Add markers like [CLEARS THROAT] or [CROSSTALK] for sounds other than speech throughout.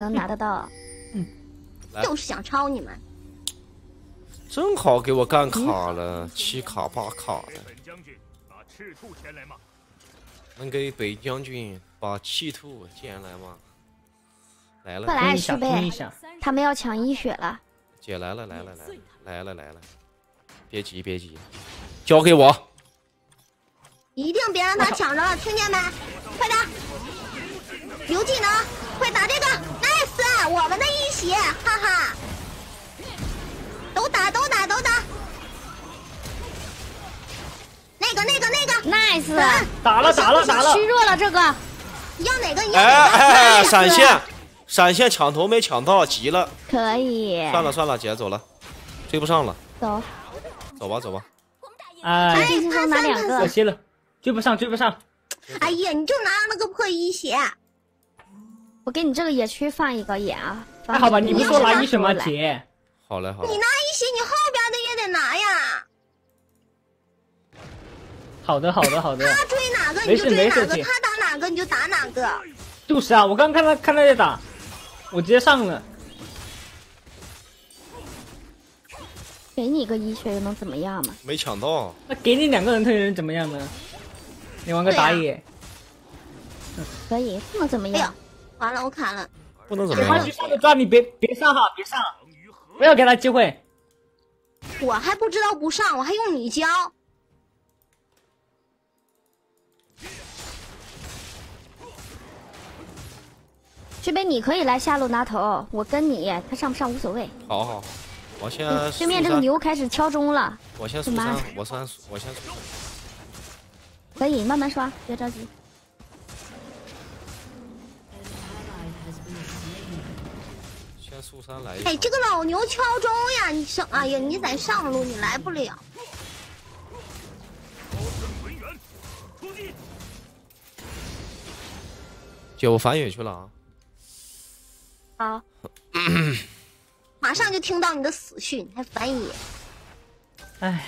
能拿得到。嗯就是想抄你们。正好给我干卡了，七卡八卡的。本将军把赤兔牵来吗？能给北将军把气兔捡来吗？来了，快来，听一下，徐贝。他们要抢一血了。姐来了，来了，来了，来了，来了。别急，别急，交给我。一定别让他抢着了，听见没？快点！留技能，快打这个我们的一血，哈哈！都打，都打，都打！那个，那个，那个，Nice，嗯打了，打了，打了虚！弱了这个。你要哪个？要哪个？哎哎，nice 闪现，闪现抢头没抢到，急了。可以。算了算了，姐走了，追不上了，走，走吧走吧。哎，轻轻松拿两可个。惜了，追不上，追不上。哎呀，你就拿了个破一血，我给你这个野区放一个野啊。放还好吧？你不说拿一血吗，来姐？好嘞好嘞你，拿一血，你后边的也得拿呀。好的，好的，好的。他追哪个你就追哪个，他打哪个你就打哪个。就是啊，我刚看他看他在打，我直接上了。给你个一血又能怎么样嘛？没抢到，那给你两个人推人怎么样呢？你玩个打野，可以，不能怎么样。，完了，我卡了。不能怎么样没关系，。上就抓你，别别上哈，别上，不要给他机会。我还不知道不上，我还用你教。这边你可以来下路拿头，我跟你，他上不上无所谓。好好，我先嗯对面这个，牛开始敲钟了，我先速干嘛三，我先我先。可以慢慢刷，别着急。哎，这个老牛敲钟呀！你上，哎呀，你在上路，你来不了。文员出击！姐，我反野去了啊！好，马上就听到你的死讯，还反野。哎，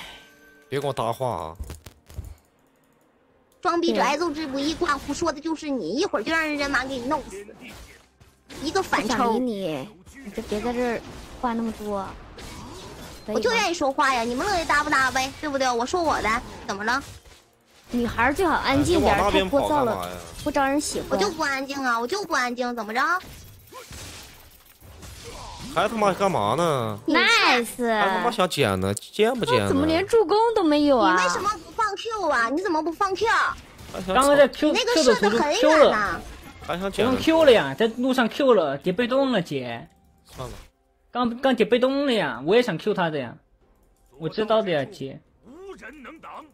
别跟我搭话啊！装逼者挨揍之不易，挂胡说的就是你，一会儿就让人人马给你弄死。一个反抽，你，你就别在这儿话那么多。我就愿意说话呀，你们乐意搭不搭呗，对不对？我说我的，怎么了？女孩最好安静点儿，太聒噪了？不招人喜欢。我就不安静啊，我就不安静，怎么着？还他妈干嘛呢？nice，还他妈想捡呢？捡不捡？怎么连助攻都没有啊？你为什么不放 Q 啊？你怎么不放 Q？刚刚在 Q 那个 Q 射的很远呐。我用还想捡呢？Q 了呀，在路上 Q 了，叠被动了，姐。算了，刚刚叠被动了呀，我也想 Q 他的呀，我知道的呀，姐。无人能挡。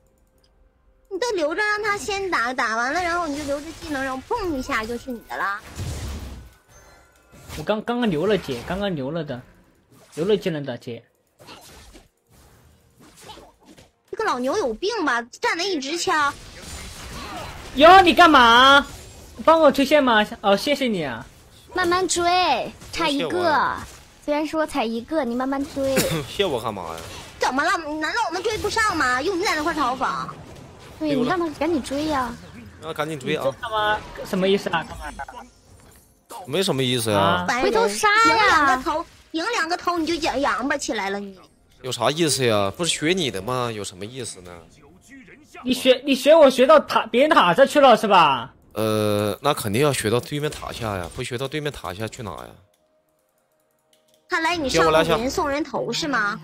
你都留着让他先打，打完了，然后你就留着技能，然后砰一下就是你的了。我刚刚刚留了姐，刚刚留了的，留了技能的姐。这个老牛有病吧？站的一直敲，哟，你干嘛？帮我推线吗？哦，谢谢你啊。慢慢追，差一个。虽然说才一个，你慢慢追。[LAUGHS] 谢我干嘛呀？怎么了？难道我们追不上吗？用你在那块嘲讽？对你让他赶紧追呀、那赶紧追啊！他妈什么意思啊？干嘛？没什么意思呀啊，回头杀呀赢两个头，赢两个头你就扬扬吧起来了你。有啥意思呀？不是学你的吗？有什么意思呢？你学你学我学到塔别人塔下去了是吧？呃，那肯定要学到对面塔下呀，不学到对面塔下去哪呀？看来你上人送人头是吗？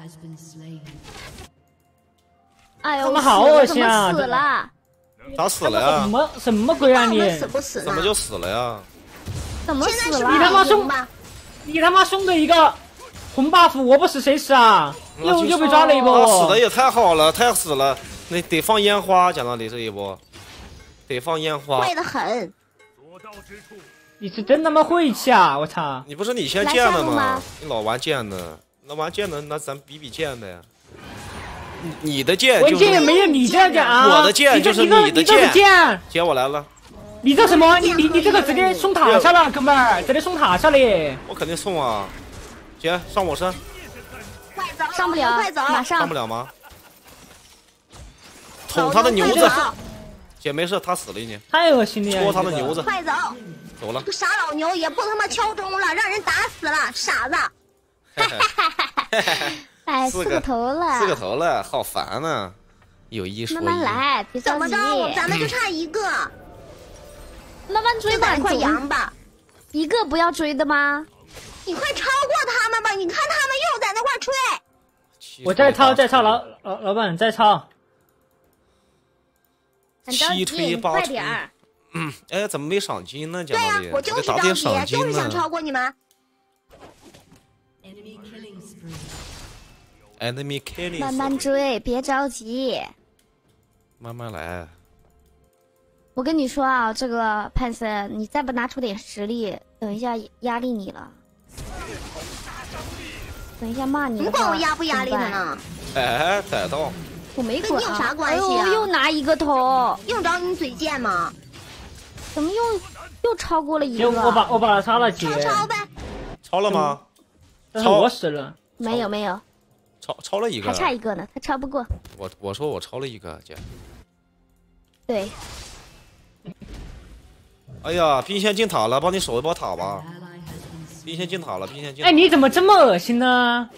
哎呦，他们好恶心啊怎么死了？咋死了什呀？么什么鬼啊你？死不死怎？么就死了呀？怎么死现在你他？妈送吧？你他妈送的一个红 buff，我不死谁死啊？又又被抓了一啊，波。死的也太好了，太死了！那得放烟花，讲道理这一波，得放烟花坏。的很。所到之处，你是真他妈晦气啊！我操！你不是你先来建的吗？你老玩剑的，那玩剑的，那咱比比剑的呀。你你的剑我就是剑也没有你这样讲啊！我的剑就是你的剑剑，姐我来了，你这什么？你你你这个直接送塔下了，哥们儿，直接送塔下嘞！我肯定送啊！姐上我身，快走，上不了快走，，马上上不了吗？捅他的牛子姐没事，他死了已经，太恶心了！戳他的牛子。快走！走了这。个傻老牛也不他妈敲钟了，让人打死了，傻子！[LAUGHS] 哎，四个四个头了，四个头了，好烦呐、有一说一，慢慢来，别着急怎么着，，我咱们就差一个，[CLEARS THROAT] 慢慢追吧，就在一块总羊吧。一个不要追的吗？你快超过他们吧！你看他们又在那块吹，我再抄推八再抄，老老老板再抄。七推你八点儿。哎，怎么没赏金呢？讲对呀、道理，我就是得打点着急，赏金就是想超。过你们。Enemy killing，慢慢追，别着急。慢慢来。我跟你说啊，这个潘森，你再不拿出点实力，等一下压力你了。等一下骂你你。管我压不压力怎么办？的呢？哎，逮到，我没管、跟你有啊。啥关系啊哎呦，又拿一个头，用着你嘴贱吗？怎么又又超过了一个？我把我把他抄了姐超，超呗！超了吗？但是我死了。没有没有，超超了一个还。差一个呢，他超不过。我我说我超了一个姐。对，哎呀，兵线进塔了，帮你守一波塔吧。兵线进塔了，兵线进塔。哎，你怎么这么恶心呢？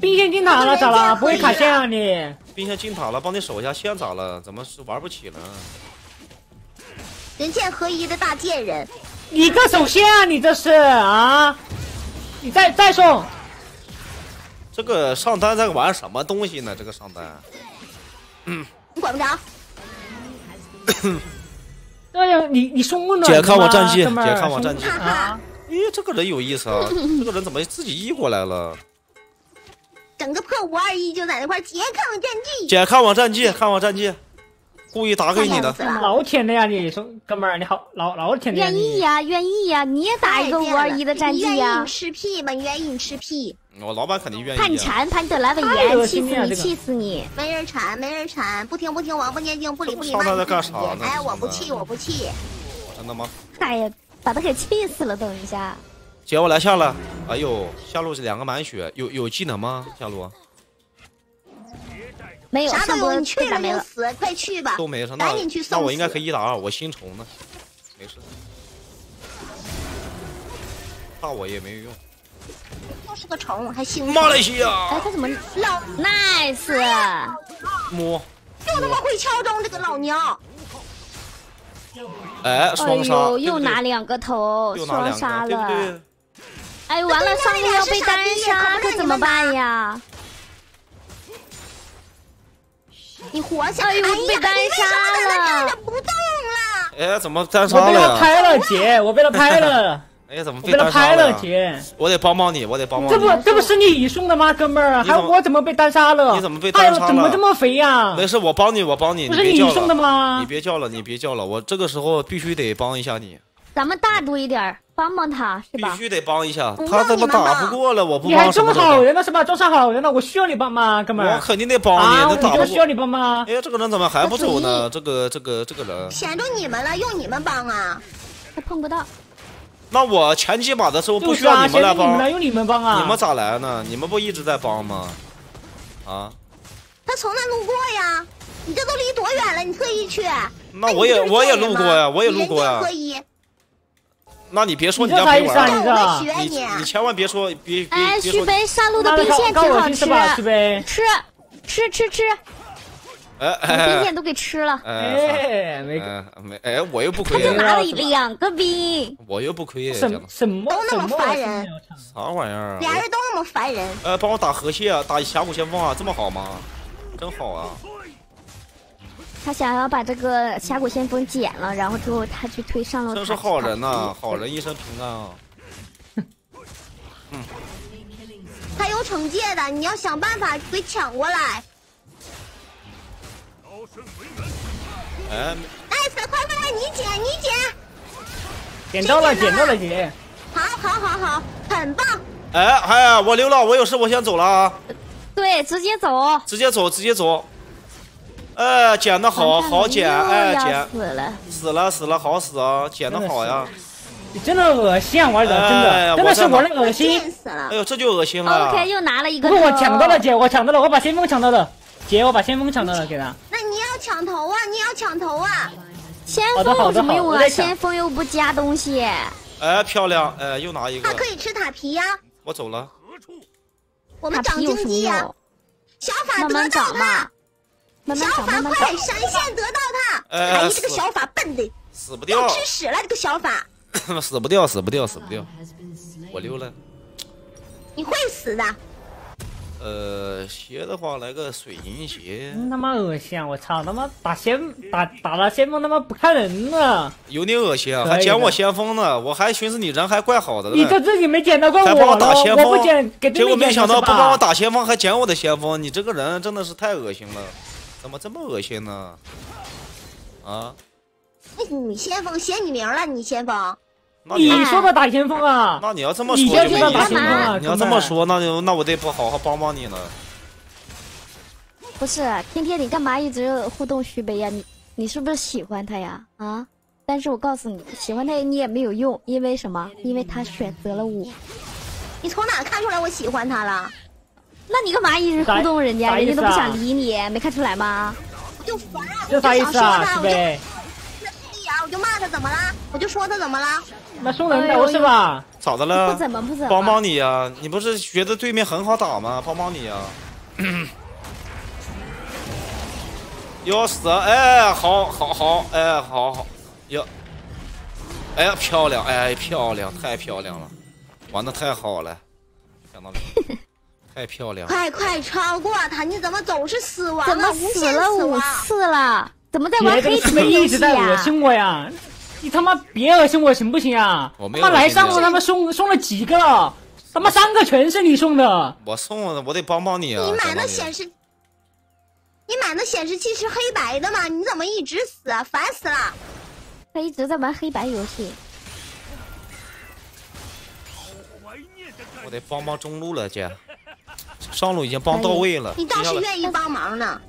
兵线进塔了咋了？不会卡线啊你？兵线进塔了，帮你守一下线咋了？怎么是玩不起了？人剑合一的大贱人，你个手线啊你这是啊？你再再送，这个上单在玩什么东西呢？这个上单，嗯你管不着。对呀，你你松了姐看我战绩，姐看我战绩。啊！咦，这个人有意思啊！这个人怎么自己移过来了？整个破五二一就在那块姐看我战绩，姐看我战绩，看我战绩，故意打给你的。老舔的呀你，说哥们儿你好，老老舔的呀。愿意呀，愿意呀，你也打一个五二一的战绩呀你愿意你。吃屁吗？你愿意你吃屁？我老板肯定愿意啊。怕你馋，怕你得阑尾太炎，气死你，这个气死你！没人馋，没人馋，不听不听，王八念经，不理不理，上他在慢自己干啥呢哎，我不气，我不气。真的吗？哎呀，把他给气死了！等一下，姐，我来下了。哎呦，下路是两个满血，有有技能吗？下路没有啥都有，上波你去了没了。就死，快去吧。都没上，那赶紧去送那我应该可以一打二，我新虫呢，没事。怕我也没有用。就是个虫，还兴马来。西亚哎，他怎么老 nice？摸，就他妈会敲钟，这个老娘。哎，哎双杀，呦，对不对又拿两个头，双杀了。对？哎，完了，上路要被单杀，可怎么办呀？你活下！哎呦呀被单杀了站着不动了？哎，怎么单杀了我被他？拍了姐，我被他拍了，哎呀，怎么被单杀拍了呀？姐。我得帮帮你，我得帮帮你这。不这不是你送的吗，哥们儿？还我怎么被单杀了？你怎么被哎呦，单杀了怎么这么肥呀？没事，我帮你，我帮你，不是你别叫送的，吗你？别叫了，你别叫了，我这个时候必须得帮一下你，咱们大度一点，帮帮他是吧？必须得帮一下。他怎么打不过了？我不帮你还装。好人了是吧？装上好人了，我需要你帮忙，哥们儿。我肯定得帮啊，你，我这打不过。需要你帮忙。哎呀，这个人怎么还不走呢？这个这个这个人，闲着你们了，用你们帮啊！他碰不到。那我前几把的时候不需要你们来帮你们来，用你们帮啊。你们咋来呢？你们不一直在帮吗？啊，他从那路过呀，你这都离多远了？你特意去？那我也我也路过呀，我也路过呀那你别说你你家这啥意思啊？陪玩儿，你这让我们学你你。你千万别说别别哎，别说，旭杯上路的妈兵线挺好吃。吃吃吃吃，兵哎线都给吃了。哎哎，没哎没哎，我又不亏他亏就拿了两个兵，我又不亏，什讲的什么都那么烦人啥玩意儿啊？俩人都那么烦人，呃，帮我打河蟹，打峡谷先锋啊，这么好吗？真好啊！他想要把这个峡谷先锋捡了，然后之后他去推上路。真是好人呐、好人一生平安啊！[LAUGHS] 他有惩戒的，你要想办法给抢过来。哎，nice，快快来，你捡你捡，捡到了，捡到了，姐。好好好好，很棒。哎哎，我溜了，我有事，我先走了啊！对，直接走。直接走，直接走。哎，捡的好好捡，哎，捡死了。死了死了，好死啊！捡的好呀！你真的恶心啊，玩的真哎的，真的是玩的恶心。死了哎！呦，这就恶心了。OK，又拿了一个不我抢到了，姐，我抢到了，我把先锋抢到了，姐，我把先锋抢到了，给他。那你要抢头啊！你要抢头啊！先锋有什么用啊？先锋又不加东西。哎，漂亮，哎，又拿一个他，可以吃塔皮呀，我走了。何处？我们长塔皮有什么经济呀。用？小法得到他，，小慢慢长，法快。闪现得到他。哎你，这个小法笨的，死不掉要，吃屎了！这个小法，[LAUGHS] 死不掉，死不掉，死不掉。我溜了。你会死的。呃，鞋的话来个水银鞋，真他妈恶心啊！我操，他妈打先打打了先锋他妈不看人呢，有点恶心啊，还捡我先锋呢，我还寻思你人还怪好的呢。你这自己没捡到过还帮我我了，打先锋我不捡，给结果没想到不帮我打先锋，还捡我的先锋，你这个人真的是太恶心了，怎么这么恶心呢？啊，哎，你先锋写你名了，你先锋。你说的打前锋啊？那你要这么说就没就知道打意思了。先锋啊？你要这么说，那就那我得不好好帮帮你了。不是，天天你干嘛一直互动徐悲呀？你你是不是喜欢他呀？啊？但是我告诉你，喜欢他你也没有用，因为什么？因为他选择了我。你从哪看出来我喜欢他了？那你干嘛一直互动人家？人家都不想理你，没看出来吗？我就烦，这我就想说啥意思啊？他，我就呀，我就骂他怎么了？我就说他怎么了？那送人头是吧？咋的了？不怎么不怎么。帮帮你呀、你不是觉得对面很好打吗？帮帮你呀、要死啊！哎，好，好，好，哎，好好，要，哎呀，漂亮，哎，漂亮，太漂亮了，玩的太好了，想到没？太漂亮了，快快超过他！你怎么总是死亡啊？怎么死了五！次了？怎么在玩黑别这个是不是皮游戏一直在恶？心我呀？你他妈别恶心我行不行啊？我没他妈来上路他妈送送了几个了？他妈三个全是你送的，我送的，我得帮帮你啊！你买想到没的显示，你买那显示器是黑白的吗？你怎么一直死啊？烦死了！他一直在玩黑白游戏。我得帮帮中路了，姐，上路已经帮到位了，你倒是愿意帮忙呢，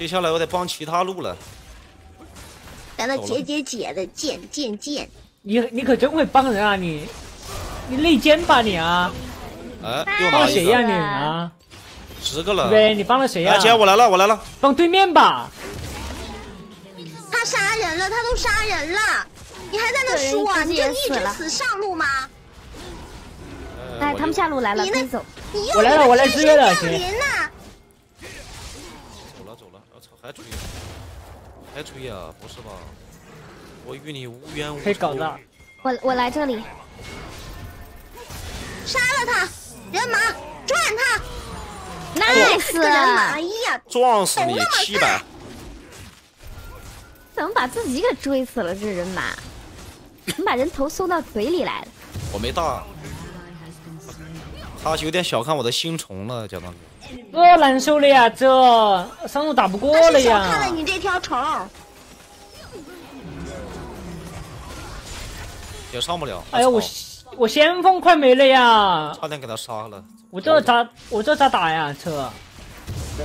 接下来我得帮其他路了。在那走了姐姐姐的剑剑剑！你你可真会帮人啊你！你内奸吧你啊？哎，又帮拿一个，谁呀你啊？十个了。对，你帮了谁呀哎，？姐，我来了，我来了。帮对面吧。他杀人了，他都杀人了，你还在那对说啊？你就一直死上路吗？哎，他们下路来了，你那走。你又我来了我来天支援了姐还吹，还吹呀？不是吧？我与你无冤无仇。可以搞的。我我来这里，杀了他，人马转他！nice！人马，哎呀，撞死你七百！怎么把自己给追死了？这人马，怎么把人头送到嘴里来了。我没大。他有点小看我的星虫了，讲道理。这难受了呀，这上路打不过了他是小看了呀。你这条虫。也上不了。哎呀，我我先锋快没了呀！差点给他杀了。我这咋我这咋打呀？这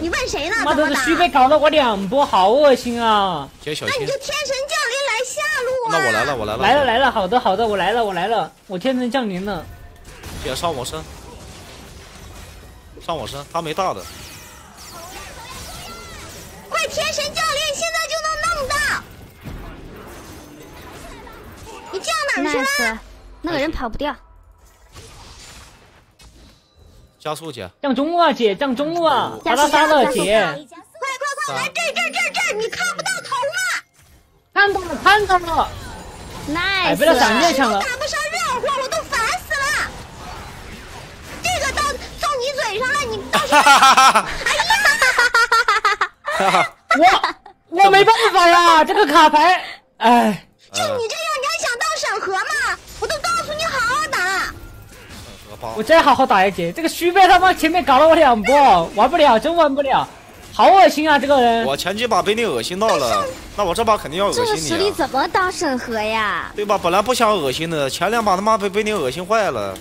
你问谁呢？妈的，怎么打？这虚被搞了我两波，好恶心啊！姐小心那你就。天神降临来下路啊！那我来了，我来了。来了来了，好的好的，我来了我来了，我天神降临了。姐上我身，上我身，他没大的。快天神教练，现在就能弄到。你降哪儿去了？nice，那个人跑不掉。加速姐，降中路啊姐，降中路啊，把加速他杀了加速姐。快快快来这这这这！你看不到头了？看到了看到了，哎，被他闪电 nice，抢了。打不上上了，你倒是哎呀！我我没办法呀，这个卡牌，哎，就你这样，你还想当审核吗？我都告诉你好好打。我再好好打一局，这个虚贝他妈前面搞了我两波，[LAUGHS] 玩不了，真玩不了，好恶心啊这个人。我前几把被你恶心到了，那我这把肯定要恶心你这个实力怎么当审核呀？对吧？本来不想恶心的，前两把他妈被被你恶心坏了。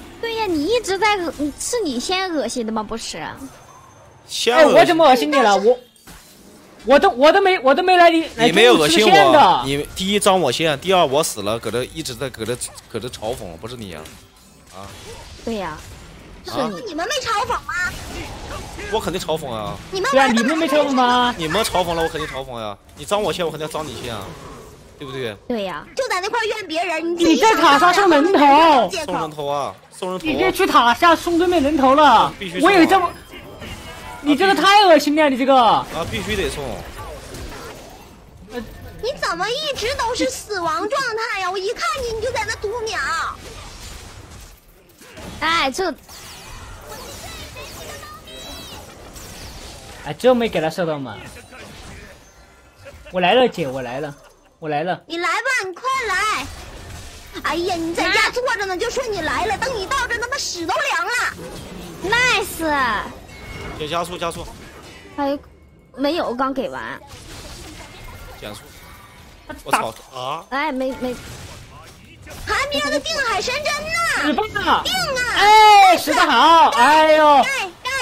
你一直在恶，你是你先恶心的吗？不是，哎，先恶心我怎么恶心你了？我我都我都没我都没来你来你没有恶心我，，你第一张我先，第二我死了，搁这一直在搁这搁这嘲讽，不是你呀、对呀，是啊你。你们没嘲讽吗？我肯定嘲讽啊！你们对啊，玩的你们没嘲讽吗？你们嘲讽了，我肯定嘲讽呀！你脏我先，我肯定脏你先啊！对不对？对呀，就在那块怨别人，你在塔上想送人头送人。头啊，送人头你别去塔下送对面人头了必须，送啊我有这么，你这个太恶心了，你这个。啊，必须得送。你怎么一直都是死亡状态呀？我一看你你就在那读秒。哎，这哎，这没给他射到嘛。我来了，姐，我来了，我来了。你来吧，你快来！哎呀，你在家坐着呢，就说你来了，等你到这，他妈屎都凉了。nice，姐加速加速，还有没有？刚给完。减速。我操啊！哎，没没，寒冰的定海神针死呢？吧！定啊！哎，死的好，哎呦，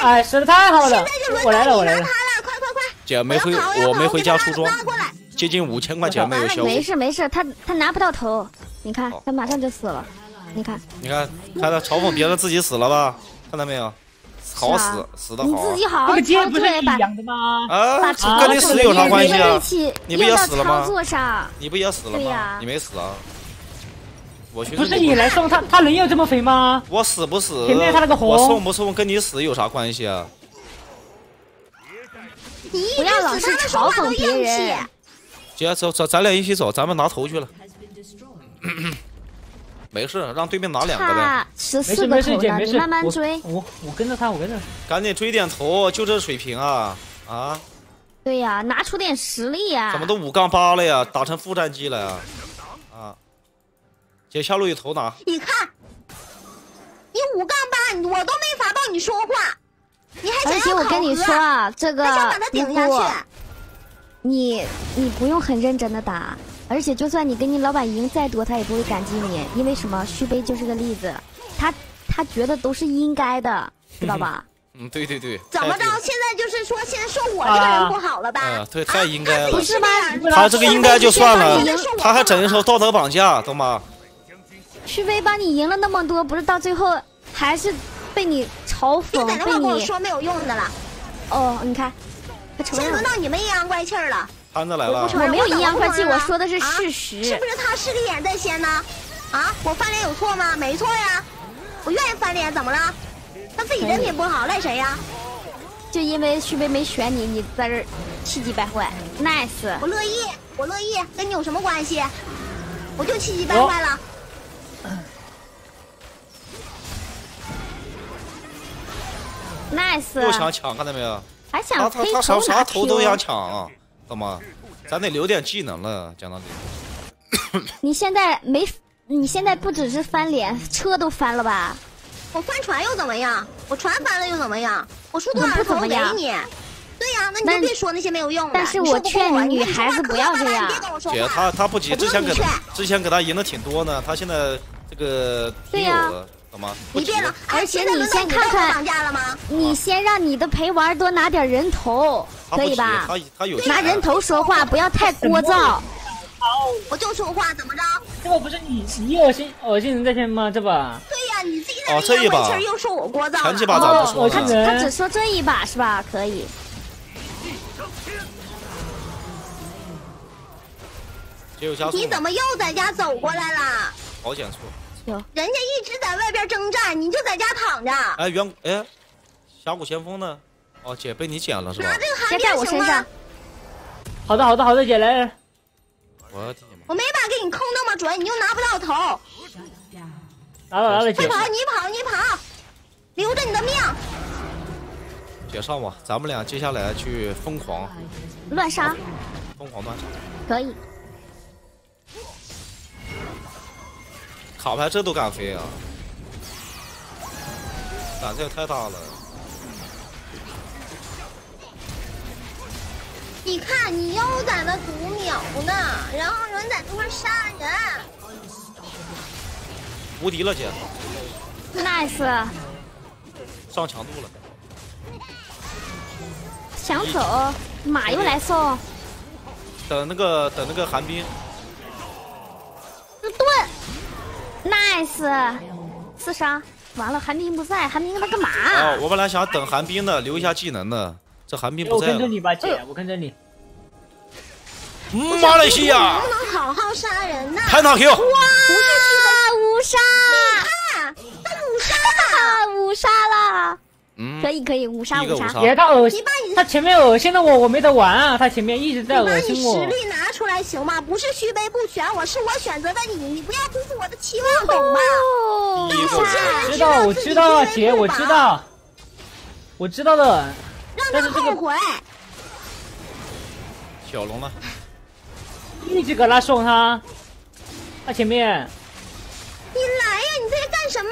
哎，死的太好了现在就！轮我来了，我来了到你拿它。了，快快快！姐没回我没回家出装拉过来。接近五千块钱没有消没。事没事，他他拿不到头，你看他马上就死了，你看你看，他在嘲讽别人自己死了吧？看到没有？好死啊死，死的你自己好好这个街操作，不是你把养的吗？啊！把跟你死有啥关系啊你不也死了吗操作上，你不也死了吗？你没死啊？我去不是你来送他，他能有这么肥吗？我死不死？前面他那个红我送不送跟你死有啥关系啊？你不要老是嘲讽别人。姐，走走，咱俩一起走，咱们拿头去了。没事，让对面拿两个呗，他十四个头呢，你慢慢追。我我跟着他，我跟着。赶紧追点头，就这水平啊啊！对呀，拿出点实力呀！怎么都五杠八了呀？打成副战机了呀？啊！姐，下路有头拿，你看，你五杠八，我都没法帮你说话，你还想而且要我跟你考核说啊，这个还想把他顶下去？你你不用很认真的打，而且就算你跟你老板赢再多，他也不会感激你，因为什么？续杯就是个例子，他他觉得都是应该的，知道吧？[LAUGHS] 嗯，对对对。怎么着？现在就是说，现在说我这个人不好了吧？哎呀对太应该了不是吗他这个应该就算了他还整一手道德绑架，懂吗？续杯帮你赢了那么多，不是到最后还是被你嘲讽，被你跟我说没有用的了。哦，你看，现在轮。到你们阴阳怪气儿了，摊子来了我没有阴阳怪气，我说的是啊事实。是不是他势利眼在先呢？啊，我翻脸有错吗？没错呀，我愿意翻脸，怎么了？他自己人品不好，赖谁呀？就因为旭飞没选你，你在这儿气急败坏，nice。我乐意，我乐意，跟你有什么关系？我就气急败坏了。nice，又想抢，看到没有？还他想黑他他啥啥头都想。抢啊，懂吗？咱得留点技能了，讲道理。你现在没，你现在不只是翻脸，车都翻了吧？我翻船又怎么样？我船翻了又怎么样？我出多少不怎头给你？对呀，那你但就别说那些没有用的。但是我劝你女孩子不要这样姐，话他他不急，之前给他之前给他赢的挺多呢，他现在这个挺有对懂吗？你别了，而且你先看看绑架了吗？你先让你的陪玩多拿点人头，可以吧？他他有拿人头说话，不要太聒噪。我就说话，怎么着？这个不是你你恶心恶心人在先吗？这把对呀，你自己在哦这一把气儿又说我聒噪前几了。哦把咋不说我看呢？人他只说这一把是吧？可以。你怎么又在家走过来了？好减速？有人家一直在外边征战，你就在家躺着，哎，远哎，峡谷先锋呢？哦，姐被你捡了是吧拿？这个寒先在我冰行吗身上？，好的好的好的，姐来来，我的天妈！我没法给你控那么准，你又拿不到头。拿了拿了姐快，跑，你跑，你跑，留着你的命。姐上吧，咱们俩接下来去疯狂乱杀疯狂乱杀。可以。卡牌这都敢飞啊！胆子也太大了。你看，你又在那读秒呢，然后人在那块杀人。无敌了，姐，nice，上强度了。想走，马又来送，等那个等那个寒冰，盾，nice，四杀，完了，寒冰不在，寒冰他干嘛？哦，我本来想等寒冰的，留一下技能的，这寒冰不在了。我跟着你吧，姐，我跟着你。马来西亚能不能好好杀人呢？潘塔 Q，哇，五杀，看，他五杀了，啊，[LAUGHS] 五杀了，嗯可，以可以，五杀五杀。别他恶心你把你，他前面恶心的我，我没得玩啊！他前面一直在你把你恶心我实。力拿出来行吗？不是虚杯不选我，是我选择的你，你不要辜负我的期望，懂吗？哦第一个五杀，知道，我知道啊，姐，我知道，我知道的。让他后悔。小龙呢？一直搁那送他，他前面你来呀！你在干什么？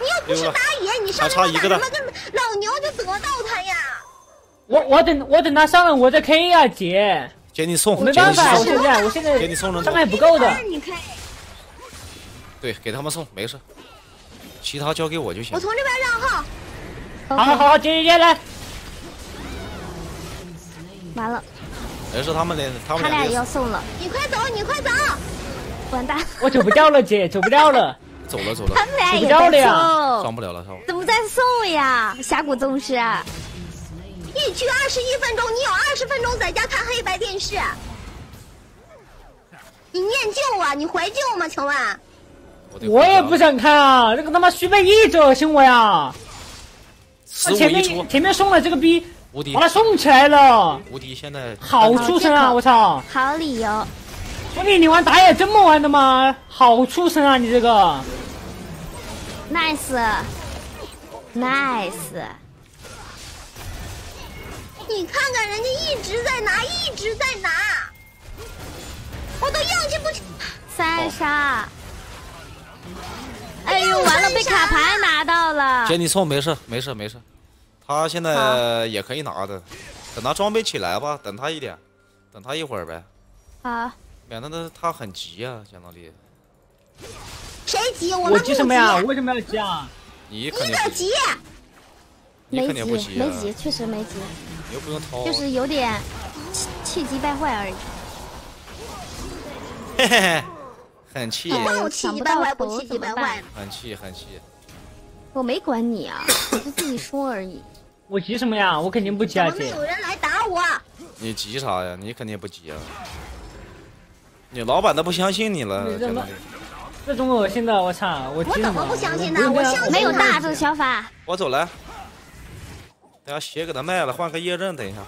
你又不是打野，你上还差一个的来打什么？跟老牛就得到他呀！我我等我等他上了我再 K 呀、姐，姐你送，没办法，我现在我现在给你送伤害不够的。对，给他们送，没事，其他交给我就行我。从这边绕号。好好好，姐姐姐来，完了，没事，他们连他们他俩也要送了，你快走，你快走！完蛋，我走不掉了，姐走不掉了。走了走了他，们俩也送，上不了了。怎么在送呀？峡谷宗师，一局二十一分钟，你有二十分钟在家看黑白电视。你念旧啊？你怀旧吗？请问？得我也不想看啊，这个他妈徐贝一直恶心我呀！前面，前面送了这个逼，无敌把他送起来了，无敌，现在好畜生啊！我操！好理由，兄弟，你玩打野这么玩的吗？好畜生啊！你这个，nice，nice，你看看人家一直在拿，一直在拿，我都硬气不起。三杀。哎呦，完了，被卡牌拿到了。姐你送，没事没事没事，他现在也可以拿的，等他装备起来吧，等他一点，等他一会儿呗，好，免得他他很急呀、相当于谁急？我们不急什么呀？我为什么要急啊？你肯定急，你可急！没急没急，确实没急，你又不用掏，就是有点气气急败坏而已。嘿嘿嘿，很气哎那我气急败坏不气急败坏？很气很气，我没管你啊，我就自己说而已。我急什么呀？我肯定不急啊，姐怎么有。人来打我？你急啥呀？你肯定不急啊，你老板都不相信你了，你这种恶心的，我操！我我怎么不相信呢我没有大这个想法，我走了，等下鞋给他卖了，换个夜刃，等一下。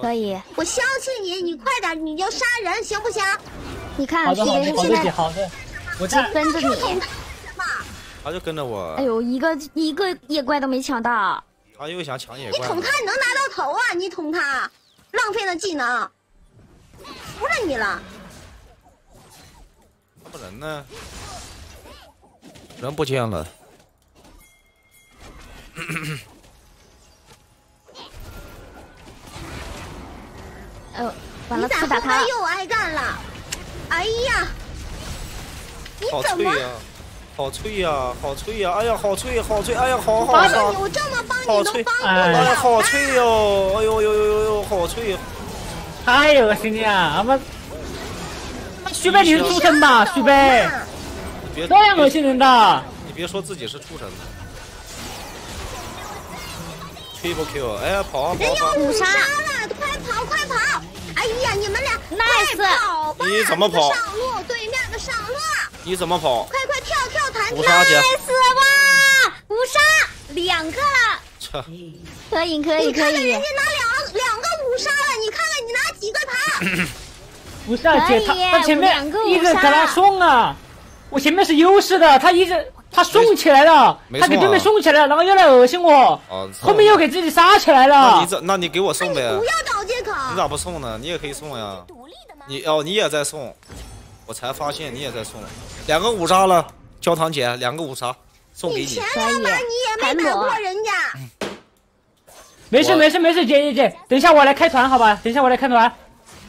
可以。我相信你，你快点，你就杀人行不行？你看好徐雷的好的好的姐现在好的，我在跟着你，他就跟着我，哎呦，一个一个野怪都没抢到。他又想抢野怪你捅，他你能拿到头啊？你捅他，浪费了技能，服了你了。人呢？人不见了，[COUGHS] 哎呦，完了，你咋后刺打他了。面又挨干了？哎呀，你怎么？好脆呀、好脆呀、好脆呀、哎呀，好脆，好脆，哎呀，好好哎杀呦，我这么帮好脆你都帮不哎哎呀，好脆哟、哎呦呦呦呦呦，好脆！太恶心了啊！他妈，徐飞你是畜生吧？徐贝，你别这样恶心人的。你别说自己是畜生。Triple Q，哎呀，跑啊跑人要啊跑！五杀了，快跑快跑！哎呀，你们俩 Nice 快跑吧！你怎么跑上路，对面的上路，你怎么跑？快快跳跳弹跳！五杀姐，nice 哇，五杀两个了，切，可以可以可以你看看人家。拿两两个五杀了，你看看你拿几个塔？[COUGHS] [CLEARS THROAT] 不是啊，姐，他他前面一直给他送啊，我前面是优势的，他一直他送起来了，啊他给对面送起来了，然后又来恶心我，哦，后面又给自己杀起来了那你。怎那你给我送呗？不要找借口。你咋不送呢？你也可以送呀。你哦，你也在送，我才发现你也在送，两个五杀了，焦糖姐两个五杀送给你你前。两把你也没打过人家，没事没事没事，姐姐姐，等一下我来开团好吧？等一下我来开团。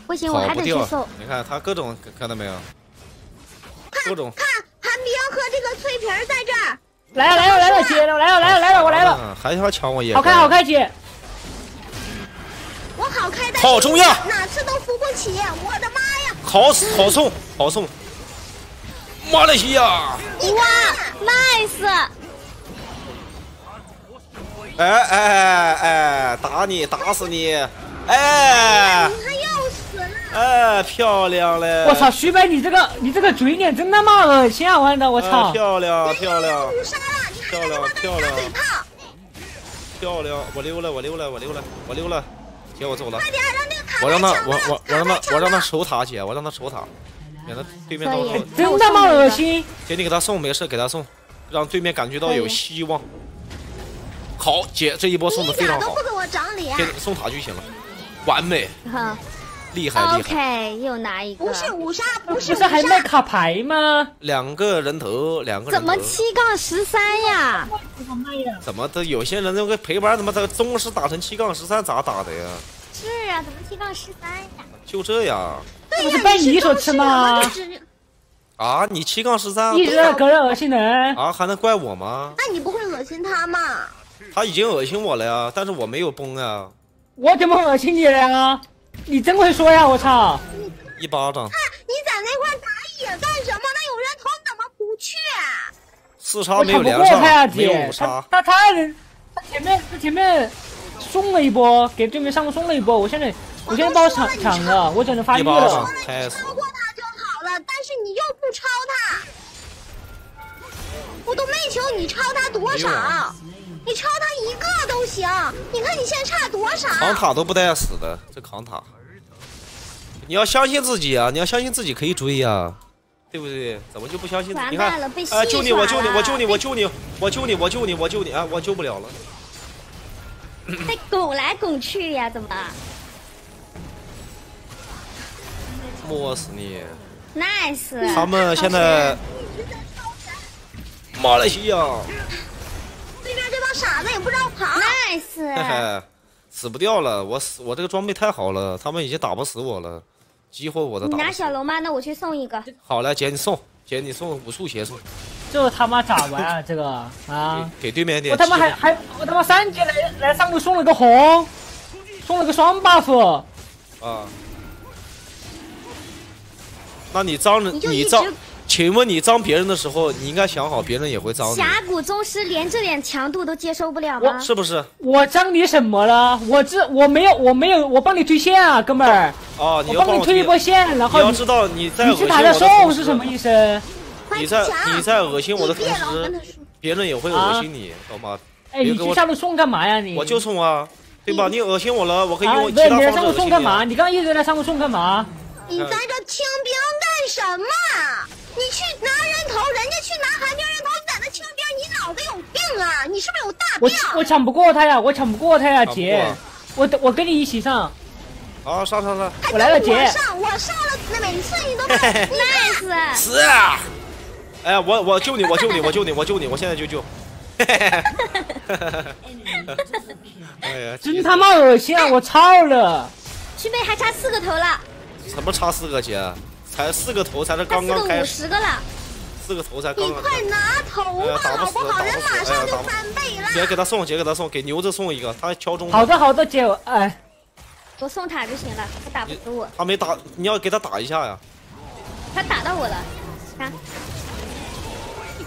不行，我还不掉得去送。，你看他各种看到没有？各种看寒冰和这个脆皮儿在这儿，来了来了来了，姐来了来了来了来了，我来了，还，还要抢我野好怪开好开，姐，我好开，但是好重要哪次都扶不起，我的妈呀！好好送好送。马来西亚，哇，nice，哎哎哎，打你打死你！哎他又死了。哎，漂亮嘞！我操，徐白你这个你这个嘴脸真他妈恶心啊！玩的我哎操，漂亮漂亮漂亮漂亮漂亮！我溜了，我溜了，我溜了，我溜了，姐我走了。我让他我我我让他我让他守塔姐，我让他守塔，免得对面到时候真他妈恶心！姐你给他送没事，给他送，让对面感觉到有希望。好，姐这一波送的非常好。送塔就行了，完美，哈厉害厉害。，OK，又拿一个不。是五杀，不不是五是还卖，卡牌吗？两个人头，两个人头。怎么七杠十三呀？怎么的？有些人那个陪玩，怎么的宗师打成七杠十三咋打的呀？是啊，怎么七杠十三呀？就这样这不对呀，是被你所吃吗啊？你七杠十三一直在隔着恶心人。啊？还能怪我吗？那你不会恶心他吗？他已经恶心我了呀，但是我没有崩啊，我怎么恶心你了呀？你真会说呀！我操！一巴掌，你在那块打野干什么？那有人头你怎么不去？四杀我没有连抢不过他呀，上，没有姐五。杀他，他他前面他前面送了一波，给对面上路送了一波。我现在我现在把我抢抢了，我只能发育了。拍死超。过他就好了，但是你又不超他，我都没求你超他多少啊，你超他一个都行。你看你现在差多少？扛塔都不带死的，这扛塔。你要相信自己啊！你要相信自己可以追呀、对不对？怎么就不相信？完你看蛋了被，啊，戏救你！我救你！我救你！我救你！我救你！我救你！我救你！啊，我救不了了。还 [CLEARS THROAT] 拱来拱去呀？怎么摸死你！？Nice！他们现在马来西亚，傻子也不知道跑。Nice！死不掉了。我死，我这个装备太好了，他们已经打不死我了，激活我的你拿打小龙吗？那我去送一个。好了，姐你送，姐你送武术鞋送，这他妈咋玩啊？[LAUGHS] 这个啊！给给对面点我他妈还还我他妈三级来来上路送了个红，送了个双 buff。啊。那你招人，你就一直你脏，请问你脏别人的时候，你应该想好别人也会脏你，峡谷宗师连这点强度都接受不了吗？是不是？我脏你什么了？我这我没有我没有我帮你推线啊，哥们儿，啊，你帮我帮你推一波线，然后你要知道你在恶心我你去打的的送是什么意思？快你在抢你在恶心我的同时，别人也会恶心你，懂吗？哎，你去下路送干嘛呀你？我就送啊，对吧？你恶心我了，我可以用啊，我其不是你来上路送干嘛？你啊。你刚刚一直在上路送干嘛？你在这清兵干什么？你去拿人头，人家去拿寒冰人头，你在那清兵，你脑子有病啊？你是不是有大病？我抢不过他呀，我抢不过他呀，姐。我我跟你一起上，好，上上上，我来了姐我上，我上了，那每次你都 Nice！[LAUGHS] 死啊！哎呀，我我救你，我救你，我救你，我救你，我现在就救。[LAUGHS] 哎呀，[LAUGHS] 真他妈恶心啊！我操了！徐贝还差四个头了，什么差四个姐？才四个头，才是刚他四个五刚开始，十个了。四个头才刚刚。你快拿头吧，打不死好不好？人打不死马上就哎呀打不翻倍了。姐给他送，姐给他送，给牛子送一个，他敲中。好的好的，姐，哎，我送塔就行了，他打不死我，他没打，你要给他打一下呀。他打到我了。看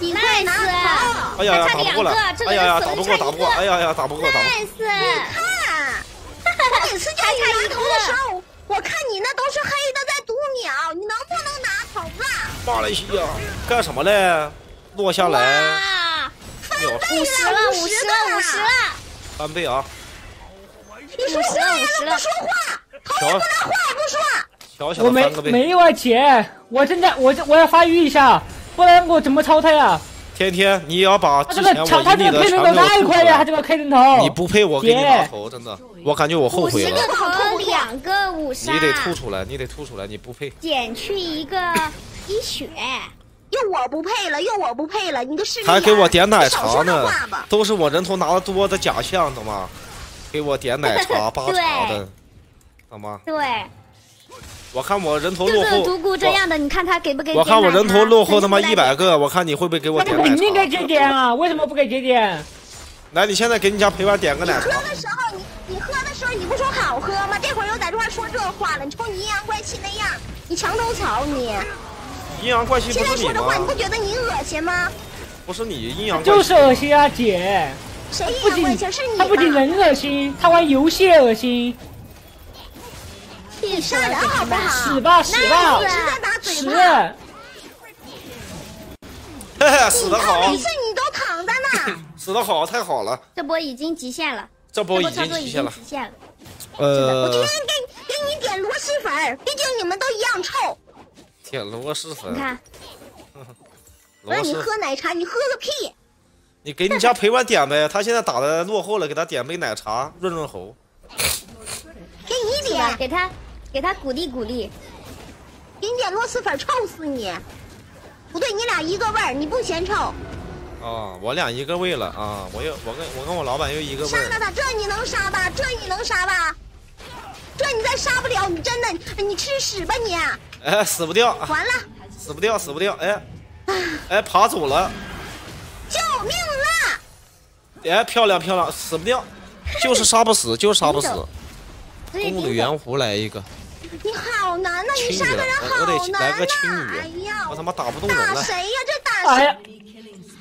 你快拿头！，Nice！哎呀呀，还差两个打不过了，，这个哎呀呀，打不过，打不过，哎。呀呀，打不过，打不过。Nice！看，我每次叫你拿头的时候，我看你那都是黑的在读秒，你能不能拿头了？马来西亚干什么嘞？落下来，哇，秒五十了，五十了，五十了，翻倍啊！你说话呀，都不说话，头瞧不拿话不说。小小我没。没有啊，姐，我正在我这我要发育一下，不然我怎么超他呀？天天，你也要把之前我个抢他这赢你的全个开人头太给我吐出快了，他来。这个开人头。你不配我给你打头，真的，我感觉我后五十悔了。个头，两个五杀，你得吐出来，你得吐出来，你不配。减去一个一血。[LAUGHS] 又我不配了，又我不配了，你个势利眼还给我点奶茶呢都是我人头拿的多的假象，懂吗？给我点奶茶、[LAUGHS] 八茶的，懂吗？对，我看我人头就落后，这个独孤这样的，你看他给不给？我看我人头落后他妈一百个。我看你会不会给我点奶肯定给姐茶？点啊？为什么不给姐点？来，你现在给你家陪玩点个奶喝。的时候，你你喝的时候，你不说好喝吗？这会儿又在这块说这话了，你瞅你阴阳怪气那样，你墙头草你。阴阳怪气不现在说这话，你不？觉得你恶心吗？不是你阴阳怪气就是恶心啊，姐。谁阴不仅阳怪气？是你他不仅？人恶心，他玩游戏也恶心。你杀人好不好？死吧死吧一直在打嘴死！炮，嘿嘿，死的好看每，次你都躺着呢。[COUGHS] 死的好，太好了，这波已经极限了，这波已经极限了。经极限了。呃，给给你点螺蛳粉儿，毕竟你们都一样臭。点螺蛳粉你，看，[LAUGHS] 螺让你，喝奶茶，你喝个屁！你给你家陪玩点呗。[LAUGHS] 他现在打的落后了，给他点杯奶茶润润喉。给你？点，给他给他鼓励鼓励。给你点螺蛳粉，臭死你！不对，你俩一个味儿，你不嫌臭。啊，我俩一个味了啊！我又我跟我跟我老板又一个味儿。杀了他，这你能杀吧？这你能杀吧？这你再杀不了，你真的你吃屎吧你！哎，死不掉，完了，死不掉，死不掉！哎，哎，爬走了！救命了！哎，漂亮漂亮，死不掉，就是杀不死，就是杀不死。公路圆弧来一个，你好难呐、你杀个人，好难呐、来个青哎，呀，我他妈打不动人了。打谁呀？这打谁？哎呀，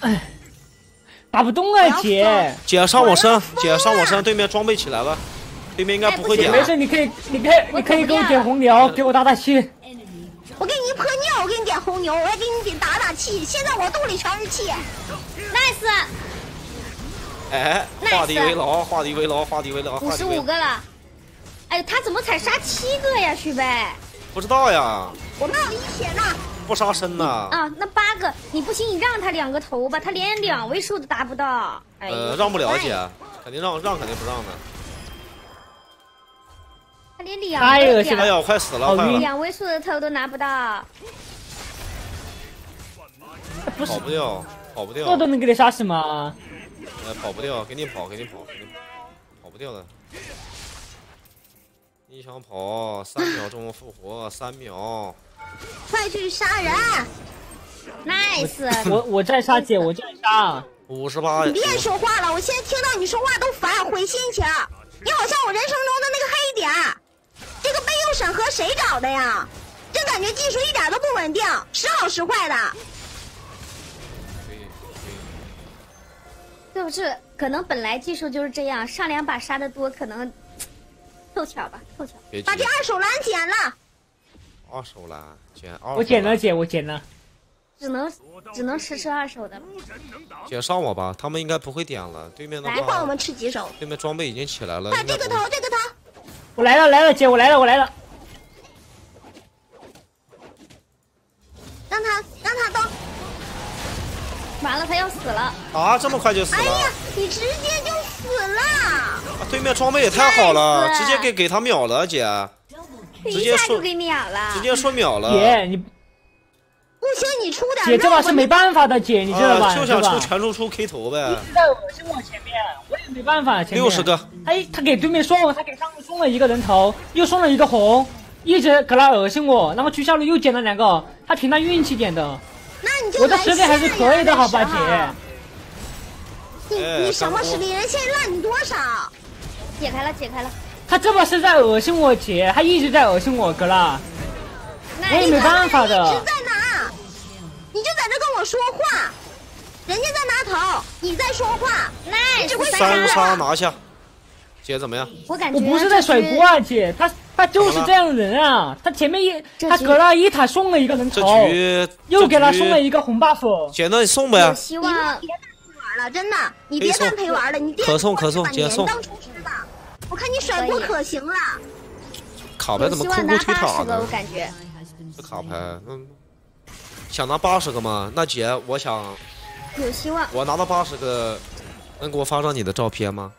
哎，打不动啊姐，姐上我身，姐上我身，对面装备起来了，对面应该不会点姐没。事，你可以你可以你可以给我点红牛，给我打打气。我给你一泼尿，我给你点红牛，我还给你点打打气。现在我肚里全是气。nice 哎，Nice 画地为牢，画地为牢，画地为牢，五十。五个了。哎，他怎么才杀七个呀，徐飞？不知道呀，我没有一血呢。不杀身呐。啊，那八个，你不行，你让他两个头吧，他连两位数都达不到。哎呃，让不了哎姐，肯定让让肯定不让的。他连两太恶心了个两哎呀，我快死了，快了，两位数的头都拿不到。不是跑不掉，跑不掉这，都能给你杀死吗？呃，跑不掉，给你跑，给你跑，给你跑，跑不掉的。你想跑，三秒钟复活，三秒。快去杀人！nice，我我在杀姐，我在杀。五十八，你别说话了，我现在听到你说话都烦，毁心情。你好像我人生中的那个黑点。这个备用审核谁找的呀？这感觉技术一点都不稳定，时好时坏的。是不是？可能本来技术就是这样，上两把杀的多，可能凑巧吧，凑巧。把，这二手蓝捡了。二手蓝，捡二手。我捡了，姐，我捡了。只能只能吃吃二手的了。姐上我吧，他们应该不会点了。对面的话，来换我们吃几手。对面装备已经起来了。快应该不会这个头，这个头。我来了来了，姐，我来了我来了。让他让他动。完了，他要死了。啊，这么快就死哎呀了？，你直接对面装备也太好了，直接给给他秒了，姐，直接说给秒了。直接说秒了。姐，你不行，你出点姐这把是没办法的，姐，你知道吧？啊，就想出全输出 K 头呗。一直在恶心我前面，我也没办法。前面六十个，哎他给对面送，他给上路送了一个人头，又送了一个红，一直搁那恶心我，然后去下路又捡了两个，他凭他运气捡的。那你就我的实力还是可以的，好吧，姐？你哎你什么实力？人现在烂你多少？解开了，解开了。他这把是在恶心我姐，他一直在恶心我哥啦，那我也没办法的一直的。在拿？你就在这跟我说话，人家在拿头，你在说话，你只会 nice，三杀杀拿下，姐怎么样？我感觉我不是在甩锅啊，姐，他他就是这样的人啊，他前面一他格拉伊塔送了一个人这头，局又给他送了一个红 buff，姐，那你送有呗。希望了，真的，你别再陪玩了，你可送可送把姐送当厨师吧，我看你甩锅可行了。卡牌怎么抠抠希望拿推塔八十个，我？感觉。这卡牌，嗯，想拿八十个吗？那姐，我想有希望，我拿到八十个，能给我发张你的照片吗？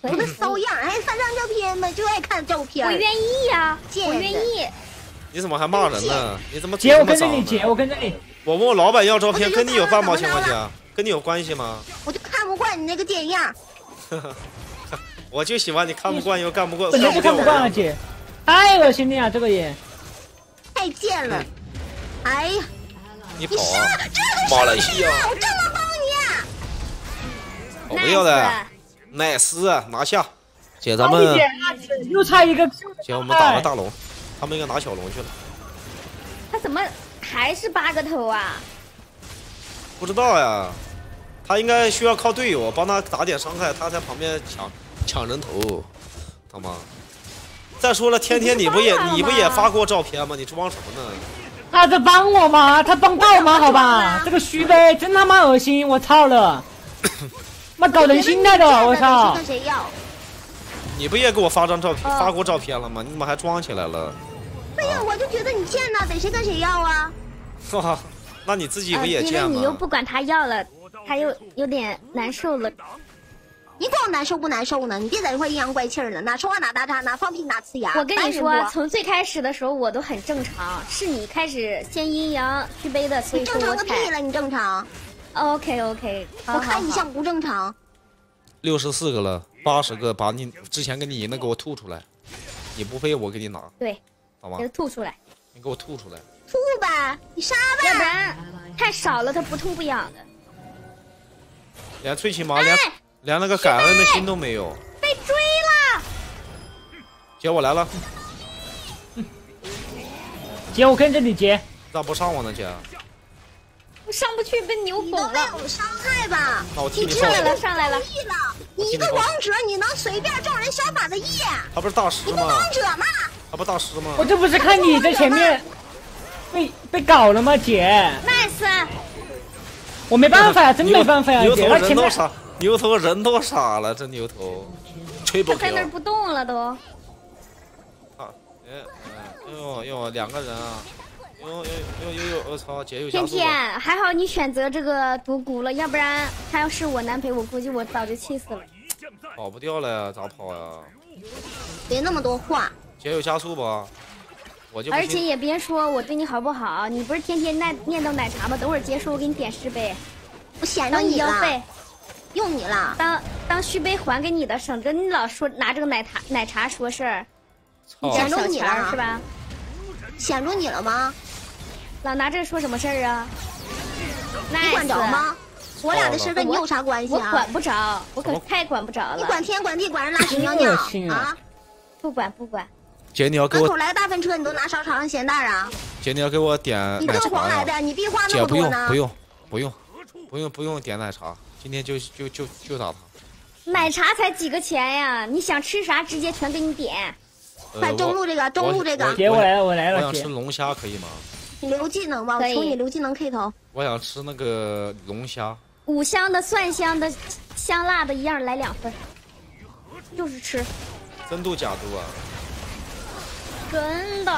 我个骚样，还，发张照片嘛，就爱看照片。我愿意呀，姐我愿意。你怎么还骂人呢？你怎么嘴姐，我这么脏跟着你，姐，我跟着你，我问我老板要照片，跟你有半毛钱关系啊？跟你有关系吗？我就看不惯你那个贱样。[LAUGHS] 我就喜欢你看不惯又干不过，本来就看不惯啊，了。姐，太恶心了呀，这个也。太贱了！哎呀，你跑啊！这个马来西！我这么帮你，跑不要的，nice 奈斯拿下。姐，咱们又差一个。姐，我们打完大龙，他们应该拿小龙去了。他怎么还是八个头啊？不知道呀，他应该需要靠队友帮他打点伤害，他在旁边抢抢人头，他妈？再说了，天天你不也你不也发过照片吗？你装什么呢？他在帮我吗？他帮倒吗？好吧，这个虚呗真他妈恶心！我操了，[LAUGHS] 妈搞人心态的，我操谁！跟谁要？你不也给我发张照片哦发过照片了吗？你怎么还装起来了？对呀，我就觉得你贱呐，得谁跟谁要啊？哈，[LAUGHS] 那你自己不呃因为你又？不管他要了，他又有点难受了。你管我难受不难受呢？你别在这块阴阳怪气儿了，哪说话哪打岔，哪放屁哪呲牙。我跟你说，从最开始的时候我都很正常，是你开始先阴阳虚杯的，所以你正常个屁了，你正常？OK OK。我看你像不正常。六十四个了，八十个，把你之前跟你赢的给我吐出来，你不配我给你拿，对，好吧给？他吐出来，你给我吐出来。吐吧，你杀要不呗。然太少了，他不痛不痒的。连最起码连哎连那个感恩的心都没有。被追了，姐，我来了，姐，我跟着你姐。咋不上我呢，姐？我上不去，被牛拱了。有伤害吧？那我替你上来了上来了，你一个王者，你能随便众人小法的意？他不是大师吗你不是？王者吗？他不大师吗我？这不是看你在前面被被搞了吗，姐？nice，我没办法呀，真没办法呀，姐。牛头他前面人都傻，牛头人都傻了，这牛头，吹不开他在那儿不动了都。啊！哎哎呦呦，两个人啊！呦呦呦呦呦！我操，姐有加天速吧？天，还好你选择这个独孤了，要不然他要是我男陪，我估计我早就气死了。跑不掉了呀，咋跑呀？别那么多话，姐有加速吧？我就而且也别说我对你好不好，你不是天天念念叨奶茶吗？等会儿结束我给你点十杯，我显着你了，药费，用你了。当当续杯还给你的，省着你老说拿这个奶茶奶茶说事儿，显着你了是吧？显着你了吗？老拿这说什么事儿啊？你管着吗？我俩的事跟你有啥关系啊我管？不着，我可太管不着了。你管天管地管人拉屎尿尿啊？不管不管，姐，你要给我门口来个大粪车，你都拿勺尝上咸蛋啊？姐，你要给我点你奶茶呀？这黄来的，你屁话那姐，不么多呢？用不用不用不用不用点奶茶，今天就就就就打他。奶茶才几个钱呀？你想吃啥直接全给你点。呃快中路这个，中路这个，姐，我来了，我来了，我想吃。龙虾，可以吗？你留技能吧，我求你留技能 K 头。我想吃那个龙虾。五香的、蒜香的、香辣的，一样来两份。就是吃，真度假度啊！真的。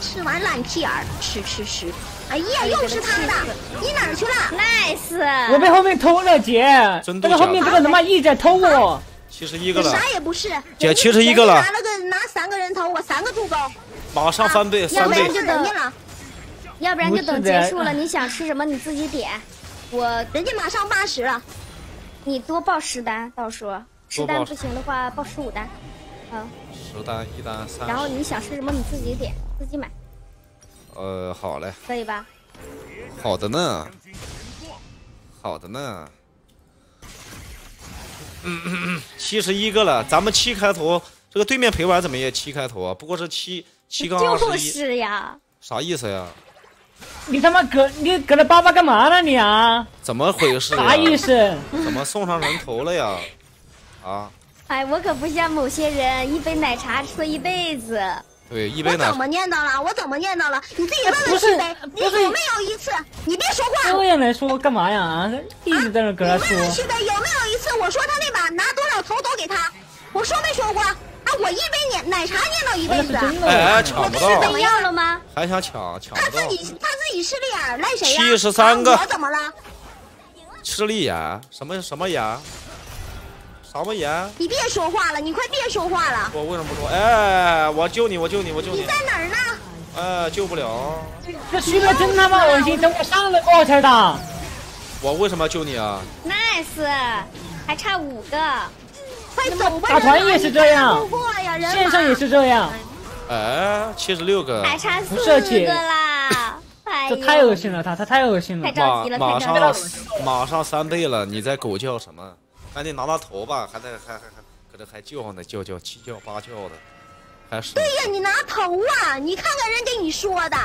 吃完烂屁眼儿，吃吃吃。哎呀，又是他的你哪儿去了？nice。我被后面偷了，姐。真的这个后面这个他妈一直在偷我。七十一个了，啥也不是。姐七十一个了拿了个拿三个人头，我三个助攻，马上翻倍要三倍不然就。等人家了，要不然就等结束了，你想吃什么你自己点。我人家马上八十了。你多报十单，到时候十单不行的话报十五单，嗯，十单一单三然后。你想吃什么你自己点，自己买，呃，好嘞，可以吧？好的呢，好的呢。嗯嗯嗯，七十一个了，咱们七开头，这个对面陪玩怎么也七开头啊？不过是七七杠二就十一，是呀，啥意思呀？你他妈搁你搁那叭叭干嘛呢你啊？怎么回事？啥意思？怎么送上人头了呀？啊，[LAUGHS] 哎，我可不像某些人，一杯奶茶喝一辈子。对，一杯奶我怎么念叨了？我怎么念叨了？你自己问不是问续杯，你不是有没有一次？你别说话。这样来说干嘛呀？啊，一直在那搁那你问问去呗。有没有一次我说他那把拿多少头都给他？我说没说过？啊，我一杯奶奶茶念叨一辈子那是。真的。哎哎，抢不到，被要了吗？还想抢，抢不到。他自己他自己势利眼，赖谁呀？七十三个啊我怎么了？势利眼，什么什么眼？什么眼？你别说话了，你快别说话了。我为什么不说？哎，我救你，我救你，我救你！你在哪儿呢？哎，救不了。这徐哥真他妈恶心，等我上了过后才打。我为什么要救你啊？nice，还差五个。快走吧！打团也是这样线上也是这样，哎，七十六个，还差四个啦！这太恶心了，他他太恶心了太。着急了，马上着急了。马上三倍了，你在狗叫什么？赶紧拿拿头吧，还在还还还搁这还叫呢，叫叫七叫八叫的，还是对呀，你拿头啊！你看看人给你说的，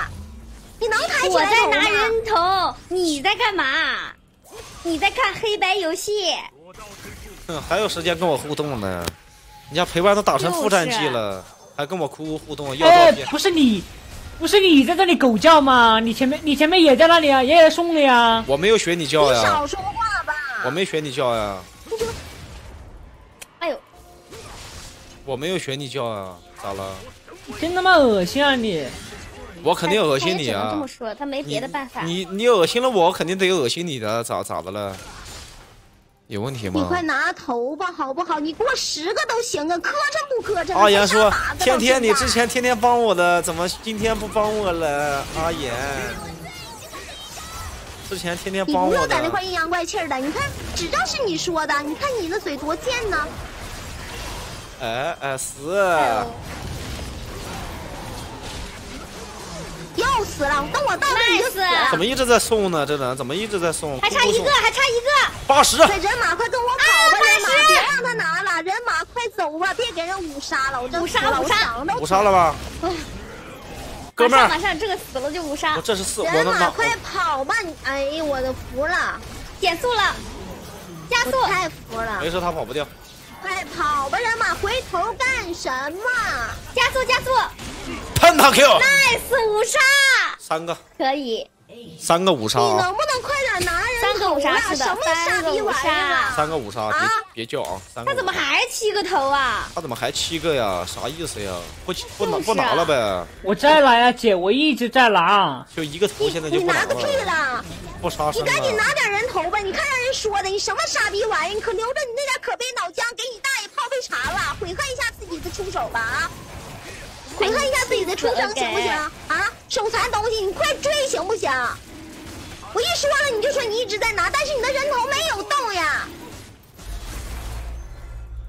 你能抬起我在来头吗拿人头，你在干嘛？你在看黑白游戏？[LAUGHS] 哼还有时间跟我互动呢？人家陪伴都打成副战绩了，还跟我哭哭互动，要哎照片，。不是你，不是你在这里狗叫吗？你前面你前面也在那里啊，也也送的呀。我没有学你叫呀你少，说话吧。我没学你叫呀，我没有学你叫啊，咋了？真他妈恶心啊你！我肯定恶心你啊他只能这么！说，他没别的办法。你你恶心了我，肯定得恶心你的，咋咋的了？有问题吗？你快拿头吧，好不好？你给我十个都行啊，磕碜不磕碜？阿言说才杀八：“个天天，你之前天天帮我的，怎么今天不帮我了？”阿言，之前天天帮我的不用在那块，阴阳怪气的，你看，只要是你说的，你看你那嘴多贱呢。哎哎是，哎呦又死了，等我到那你就死怎。么一直在送呢？这人怎么一直在送？还差一个，还差一个。八十，这人马快跟我跑吧，啊人马八十别让他拿了，人马快走吧，别给人五杀了，我真五杀了五杀五杀了吧？哥们儿，马上马上，这个死了就五杀我，这是四，人。马快跑吧！你哎呀，我的服了，减速了，加速。太服了没！事，他跑不掉。快跑吧，人马回头干什么？加速加速！喷他 Q，，nice 五杀，三个，可以，三个五杀啊，你能不能快点拿人三个头了？五杀是的什么傻逼玩意儿啊！三个五杀，别啊别叫啊！三个五杀。他怎么还七个头啊？他怎么还七个呀？啥意思呀？不不拿不拿了呗？我再拿呀，姐，我一直在拿。就一个头，现在就拿拿个屁了，不杀你。赶紧拿点人头吧！你看让人说的，你什么傻逼玩意儿？你可留着你那点可悲脑浆，给你大爷泡杯茶了，悔恨一下自己的出手吧啊！悔恨一下自己的出生行不行啊？手残东西，你快追行不行？我一说了你就说你一直在拿，但是你的人头没有动呀！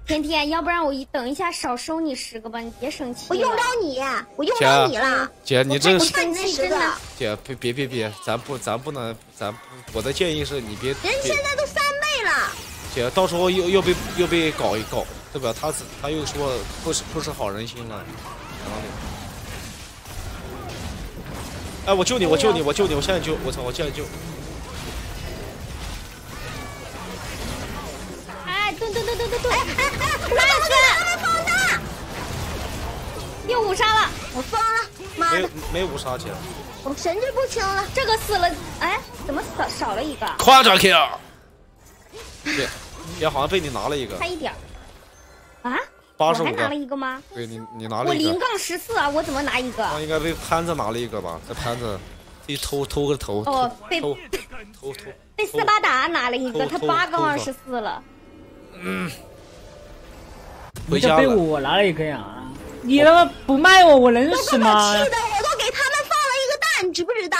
天天，要不然我一等一下少收你十个吧，你别生气。我用不着你，我用不着你了。姐，你这是我看你那十个，真的姐，别别别别，咱不咱不能，咱不我的建议是你别人现在都三倍了。姐，到时候又又被又被搞一搞，对吧？他是他又说不是不是好人心了，哎，我救你，我救你，我救你，我现在救，我操，我现在救，哎，蹲蹲蹲蹲蹲蹲，哎哎，我怎么给他们放大？又五杀了，我疯了！妈没的，没五杀姐，我神志不清了。这个死了，哎，怎么少少了一个？夸张 kill，姐，姐好像被你拿了一个差，一点儿。啊？八十五还拿了，一个吗？对你你拿我了一个，零杠十四啊，我怎么拿一个？那应该被潘子拿了一个吧？这潘子一偷偷个头，哦，被偷偷偷，被斯巴达拿了一个，他八杠二十四了。你这被回家了。我拿了一个呀！你他妈不卖我，我能死吗？气的，我都给他们放了一个蛋，你知不知道？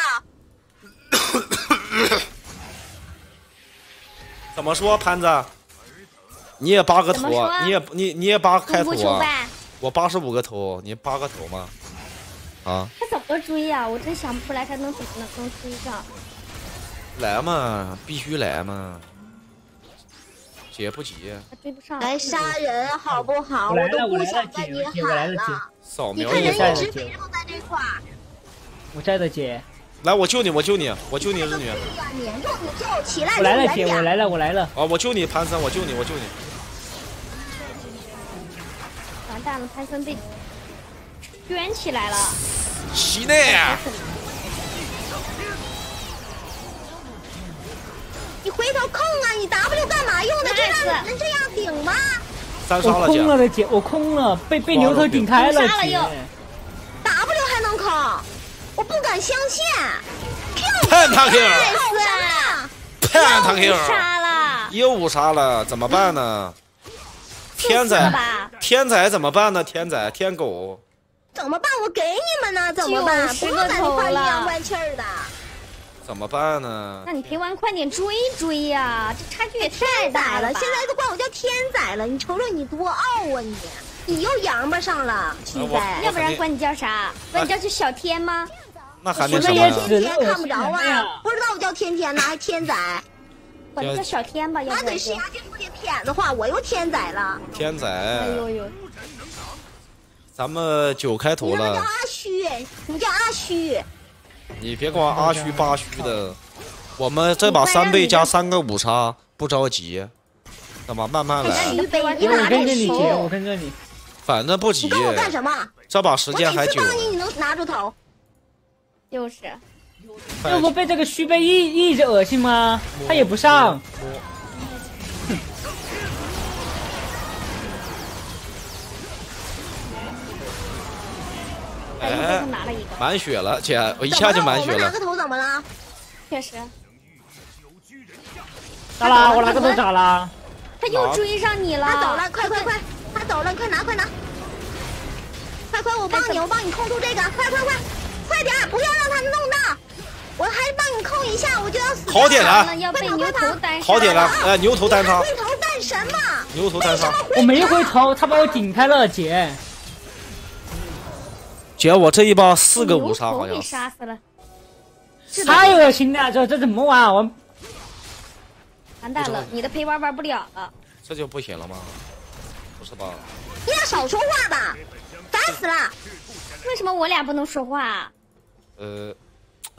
[COUGHS] 怎么说，潘子？你也八个头你也你你也八开头啊？我八十五个头，你八个头吗？啊，他怎么追呀、我真想不出来他能怎么能能追上。来嘛，必须来嘛。姐不急，他追不上。来杀人好不好？我都不想跟你喊了。你看扫描一下人一直在的姐围绕在这块儿，我在的姐，来，我救你，我救你，我救你日女。哎呀，你用你就起来我来了姐，我来了，我来了。啊，我救你，潘森，我救你，我救你。完蛋了，潘森被圈起来了。西内，你回头控啊！你 W 干嘛用的？这样能这样顶吗？我三杀了姐空。了的姐，我空了，被被牛头顶开了杀了又。W 还能控？我不敢相信！[LAUGHS] 判他 Q，好什么？判他 Q，杀了，又五杀了，怎么办呢？[LAUGHS] 天是仔，吧？天仔怎么办呢？天仔，天狗，怎么办？我给你们呢？怎么办？90不用在那块个头了阴阳怪气儿的。怎么办呢那？你陪玩快点追追呀、这差距也太大吧现在都管我叫天仔了，你瞅瞅你多傲啊你！你又洋巴上了，现我在要不然管你叫啥？管你叫去小天吗？那什么呀？那也只天天看不着啊，不知道我叫天天呢，还天仔，管你叫小天吧，要那不然就得是牙。尖不得偏的话，我又天仔了。天仔，哎呦呦，咱们九开头你让他叫，阿虚，你叫阿虚，你别管阿虚八虚的，我们这把三倍加三个五杀，不着急，那么慢慢来跟着你姐，我？跟着你。反正不急你，跟我干什么？这把时间还久几次。帮你，你能拿住头？就是，快这不被这个虚杯一一直恶心吗？他也不上，满血了，姐，我一下就满血了我们拿个。头怎么了？确实，咋啦？我拿个头咋啦？他又追上你了。他走了，快快快，他走了，快拿快拿！快快，我帮你，我帮你控住这个，快快快，快点，不要让他弄到！我还帮你控一下，我就要死了好点了完了要被牛头单杀好点了，哎，牛头单杀，回头干什么？牛头单杀。我没回头，他把我顶开了，姐。姐，我这一把四个五杀好像是。杀死了。太恶心了，这这怎么玩啊？我完蛋了，你的陪玩玩不了了。这就不行了吗？不是吧？你俩少说话吧，烦死了！为什么我俩不能说话？呃，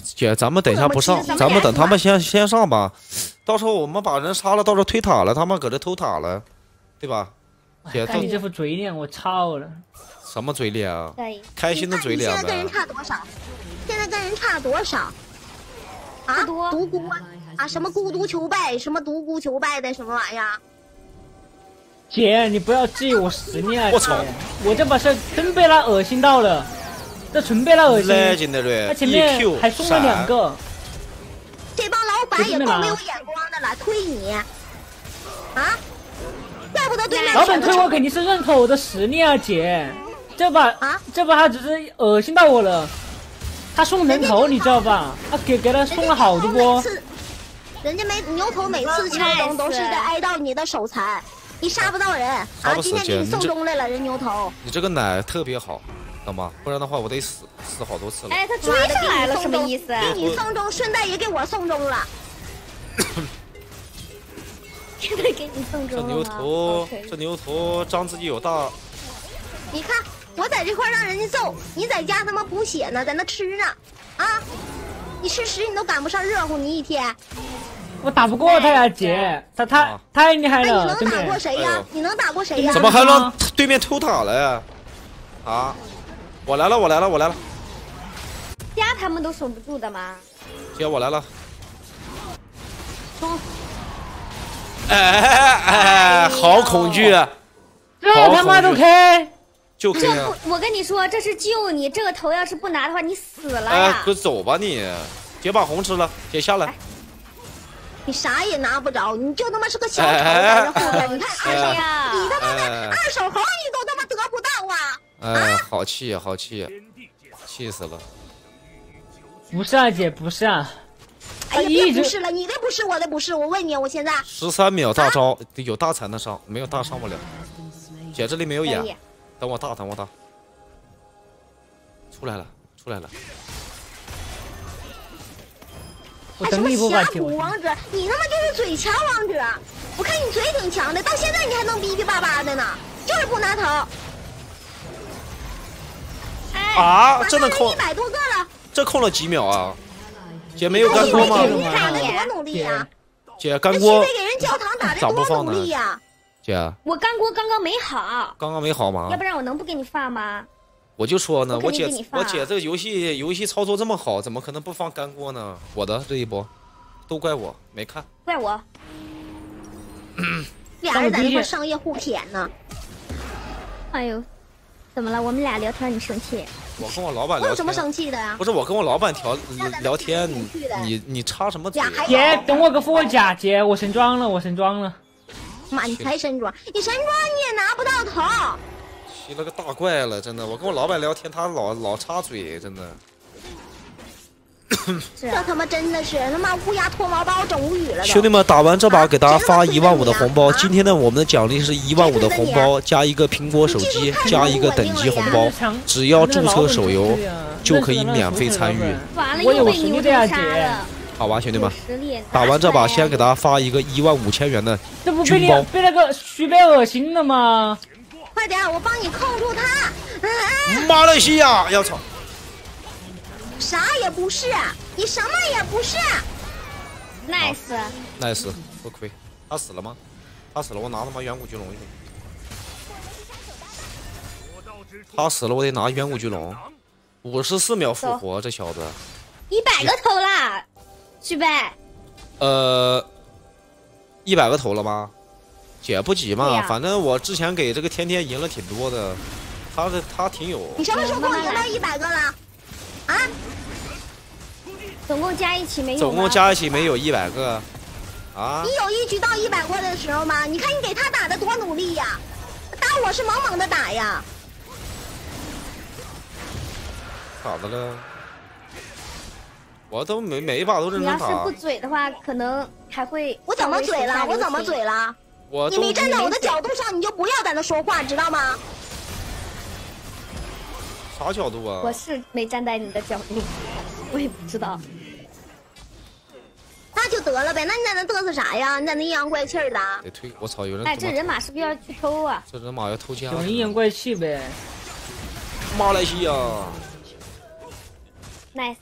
姐，咱们等一下不上咱们等他们先先上吧。到时候我们把人杀了，到时候推塔了，他们搁这偷塔了，对吧？姐，都看你这副嘴脸，我操了！什么嘴脸啊？开心的嘴脸你现在跟人。差多少？现在跟人差多少？啊，独孤啊，什么孤独求败，什么独孤求败的什么玩意儿？姐，你不要记我实力啊！我操我这把是真被他恶心到了，这纯被他恶心。他前面还送了两，个，这帮老板也够没有眼光的了，推你啊！怪不得对面老板推我选肯定是认可我的实力啊，姐。这把啊这把他只是恶心到我了，他送人头你知道吧？他给给他送了好多波。人家没牛头每次敲钟都是在挨到你的手残，你杀不到人啊！今天给你送钟来了，人牛头，你这个奶特别好，懂吗？不然的话我得死死好多次了。哎，他追上来了，什么意思？给你送钟，顺带也给我送钟了。[COUGHS] 现在给你送这牛钟了吗头这牛头张自己有大，你看我在这块让人家揍，你在家他妈补血呢，在那吃呢，啊！你吃屎你都赶不上热乎，你一天，我打不过他呀，姐，他他啊太厉害那你了，真能打过。谁呀？你能打过谁呀？怎么还让对面偷塔了呀？啊！我来了，我来了，我来了，家他们都守不住的吗？姐我来了。冲！哎哎哎！好恐惧，啊这他妈都开，就。不，我跟你说，这是救你。这个头要是不拿的话，你死了哎呀，！快走吧你！姐把红吃了，姐下来。你啥也拿不着，你就他妈是个小丑哎在这后边，你看二手，哎呀你他妈的哎二手猴你都他妈得不到啊！哎，好气呀，好气呀，气死了！不是啊，姐，不是啊，哎呀，不是了，你的不是，我的不是，我问你，我现在十三秒大招，有大才能上，没有大上不了。姐这里没有眼，等我大，等我大。出来了，出来了！我还什么峡谷王者，你他妈就是嘴强王者，我看你嘴挺强的，到现在你还能逼逼巴巴的呢，就是不拿头，哎，啊，马这能控上人一，百多个了，这控了几秒啊？姐没有干锅吗？你打的多努力呀！姐干锅贝，给人焦糖打的多努力呀！姐我干锅刚刚没好，刚刚没好吗要不？然我能不给你发吗？我就说呢，我我姐我姐这个游戏游戏操作这么好，怎么可能不放干锅呢？我的这一波，都怪我没看。怪我。俩人在那块商业互舔呢，哎呦，怎么了？我们俩聊天你生气？我跟我老板聊我有什么，生气的呀？不是我跟我老板聊聊天，你你你插什么嘴姐，等我个副甲，姐，我神装了，我神装了。妈，你才神装，你神装你也拿不到头。起了个大怪了，真的。我跟我老板聊天，他老老插嘴，真的。这他妈真的是他妈乌鸦脱毛把我整无语了。兄弟们，打完这把给大家发一万五的红包。啊今天呢，我们的奖励是一万五的红包，加一个苹果手机，加一个等级红包。只要注册手游就可以免费参与。完了我有又被牛头实力的呀，姐。了。好吧，兄弟们，打完这把，先给大家。发一个一万五千元的这不被你被那个徐贝恶心了吗？快点，我帮你控住他。嗯嗯，马来西亚，要操！啥也不是，你什么也不是。nice，nice，不亏。他死了吗？他死了，我拿他妈远古巨龙去。他死了，我得拿远古巨龙，五十四秒复活，这小子。一百个头啦，旭贝。呃，一百个头了吗？姐不急嘛，反正我之前给这个天天赢了挺多的，他的他挺有。你什么时候给我赢到一百个了？啊？总共加一起没有？总共加一起没有一百个，啊你？有一局到一百个的时候吗？你看你给他打的多努力呀！打我是猛猛的打呀！咋的了？我都每每一把都认真打你要是不，嘴的话，可能还会。我怎么嘴了？我怎么嘴？了？我你没站在我的角度上，你就不要在那说话，知道吗？啥角度啊我？是没站在你的角度，[LAUGHS] 我也不知道。那就得了呗，那你在那嘚瑟啥呀？你在那阴阳怪气的。得推！我操！有人哎，这人马是不是要去偷啊？这人马要偷家！有阴阳怪气呗。马来西亚 nice，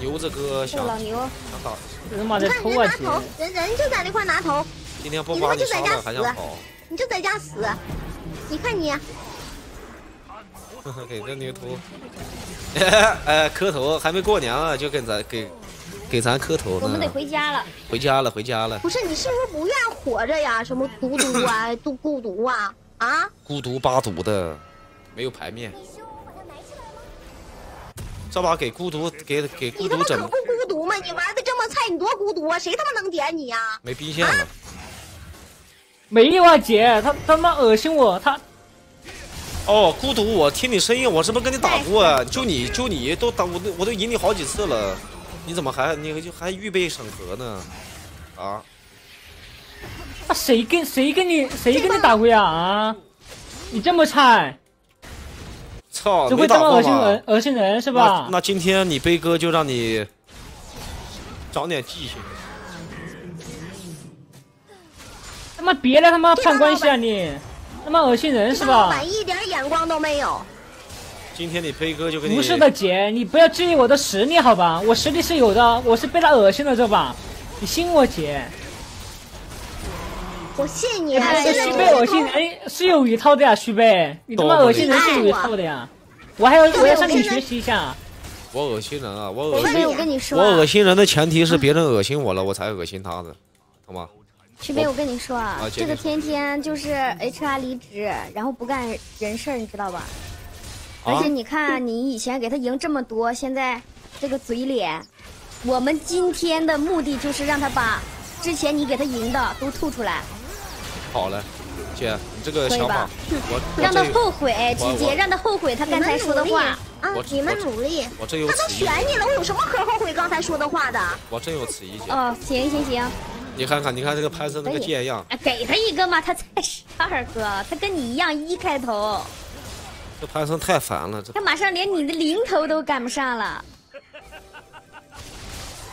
牛子哥这想个老牛，想打，这人马在偷啊！人拿头，人人就在那块拿头，今天不把你杀了还想跑？你就在家死。你看你，[LAUGHS] 给这牛头，哎，[LAUGHS] 磕头还没过年啊，就跟咱给给咱磕头我们得。回家了。回家了，回家了。不是你是不是不愿活着呀？什么独独啊，[LAUGHS] 独孤独啊，啊？孤独八毒的，没有牌面。这把给孤独给给孤独整你他妈可不孤独吗？你玩的这么菜，你多孤独啊！谁他妈能点你呀？没兵线了。没有啊姐，他他妈恶心我，他哦，孤独，我听你声音，我是不是跟你打过啊？就你就你都打，我都我都赢你好几次了，你怎么还你就还预备审核呢？啊？他谁跟谁跟你谁跟你打过呀啊？你这么菜，操，只会这么恶心人？恶心人是吧？那今天你悲哥就让你长点记性。他妈别来他妈攀关系啊你！他妈恶心人是吧？老板一点眼光都没有。今天你悲哥就跟你不是的姐，你不要质疑我的实力好吧？我实力是有的，我是被他恶心了这把，你信我姐。我信你，徐是贝恶心人是有一套的呀，徐贝，你他妈恶心人是有一套的呀。我还要我要向你学习一下。我恶心人啊！我恶心徐贝，我跟你说啊，我恶心人的前提是别人恶心我了，我才恶心他的，好吗？徐贝，我跟你说啊这个天天就是 HR 离职，然后不干人事儿，你知道吧？而啊且你看，你以前给他赢这么多，现在这个嘴脸，我们今天的目的就是让他把之前你给他赢的都吐出来，好了，姐，你这个想法可以吧，我我让他后悔，直接让他后悔他刚才说的话。啊我，你们努力。我真有他都，选你了，我有什么可后悔刚才说的话的？我真有此意见。哦，行行行，你看看，你看这个潘森那个贱样，啊，给他一个嘛，他才十二个，他跟你一样一开头，这潘森太烦了，这他马上连你的零头都赶不上了。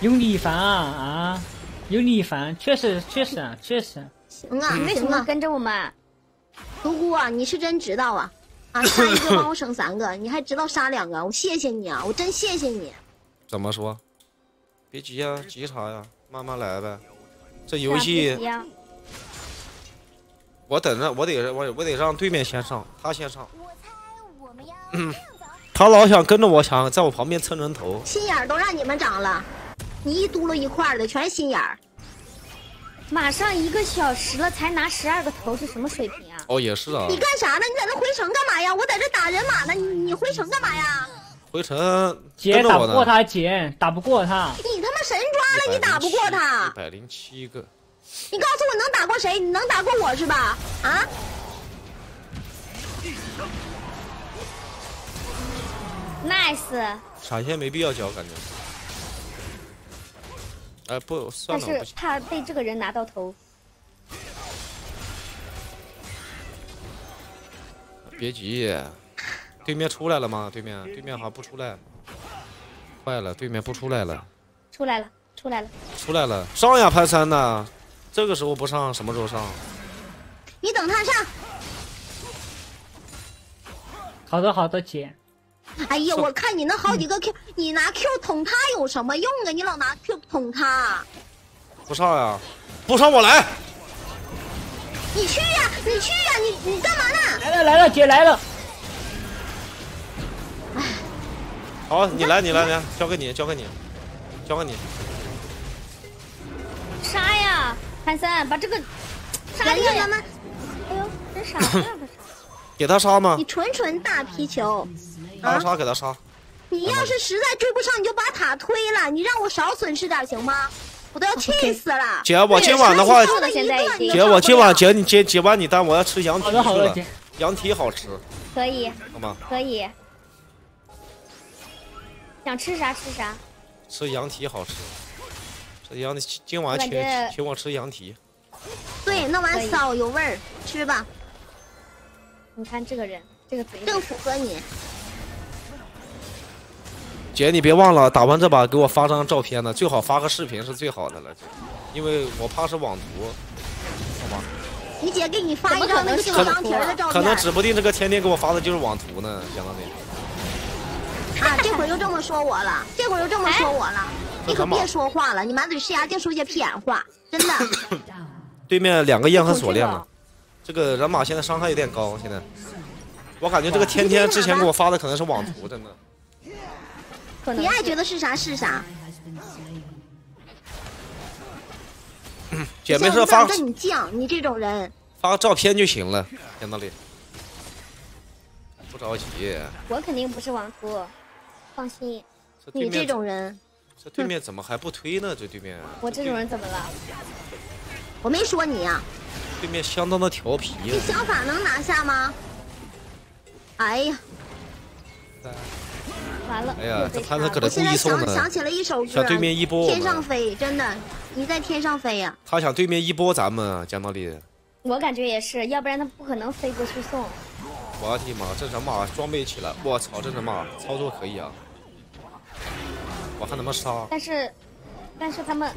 有你烦啊啊，有你烦，确实确实啊确实。行啊，你为什么行啊，跟着我们？独孤啊，你是真知道啊！[COUGHS] 啊，杀一个帮我省三个，你还知道杀两个，我谢谢你啊，我真谢谢你。怎么说？别急呀，急啥呀？慢慢来呗。这游戏啊我等着，我得我我得让对面先上，他先上。我猜我们要嗯 [COUGHS] 他老想跟着我，想在我旁边蹭人头。心眼儿都让你们长了，你一嘟噜一块儿的全是心眼儿。马上一个小时了，才拿十二个头，是什么水平啊？哦，也是啊你，干啥呢？你在那回城干嘛呀？我在这打人马呢，你你回城干嘛呀？回城姐。打不过他，姐打不过他。你他妈神抓了，你打不过他一。百零七个，你告诉我能打过谁？你能打过我是吧？啊？nice，闪现没必要交，感觉。哎，不，算了，我但是。怕被这个人拿到头。别急，对面出来了吗？对面，对面好像不出来。坏了，对面不出来了，出来了，出来了，出来了，上呀，潘三呐！这个时候不上，什么时候上？你等他上。好的好的，姐。哎呀，[LAUGHS] 我看你那好几个 Q，你拿 Q 捅他有什么用啊？你老拿 Q 捅他，不上呀，不上我来。你去呀！你去呀、你你干嘛呢？来了来了，姐来了，好，你来，你来，你来，交给你，交给你，交给你。杀呀，潘森，把这个 [SNIFFS] 杀掉呀人家咱！们，哎呦，这傻呀。[SNIFFS] 给他杀吗你？纯纯大皮球。啊！给他杀，给他杀。你要是实在追不上，你就把塔推了，你让我少损失点行吗？我都要气死了。姐，我今晚的话，姐，我今晚受不了结你结结完你单，我要吃羊蹄好的好的，去了姐，，羊蹄好吃，可以，好吗？可以。想吃啥吃啥，吃羊蹄好吃，这羊蹄，今晚请请我吃羊蹄。对，那碗骚有味儿，吃吧，你看这个人，这个嘴正符合你。姐，你别忘了打完这把给我发张照片呢，最好发个视频是最好的了，因为我怕是网图，好吗？你姐给你发一张那个能是小钢蹄儿的照片可能指不定这个天天给我发的就是网图呢，相当于。啊！这会儿又这么说我了，这会儿又这么说我了，你可别说话了，你满嘴是牙净说些屁眼话，真的。对面两个烟和锁链这个了，这个人马现在伤害有点高，现在。我感觉这个天天之前给我发的可能是网图，真的。可能你爱觉得是啥是啥，姐没事发跟你犟，你这种人，发个照片就行了，相当于。不着急，我肯定不是网图，放心。你这种人，这对面怎么还不推呢？这对面，我这种人怎么了？我没说你呀、对面相当的调皮这想法能拿下吗？哎呀，完了，哎呀这潘子杀了我现在搁这故意送的想想起了一首歌，想对面一波天上，飞，真的，你在天上飞呀、他想对面一波咱们，讲道理，我感觉也是，要不然他不可能飞过去送。我的妈，这人马装备起来，我操，这人马操作可以啊！我看他们杀，但是，但是他们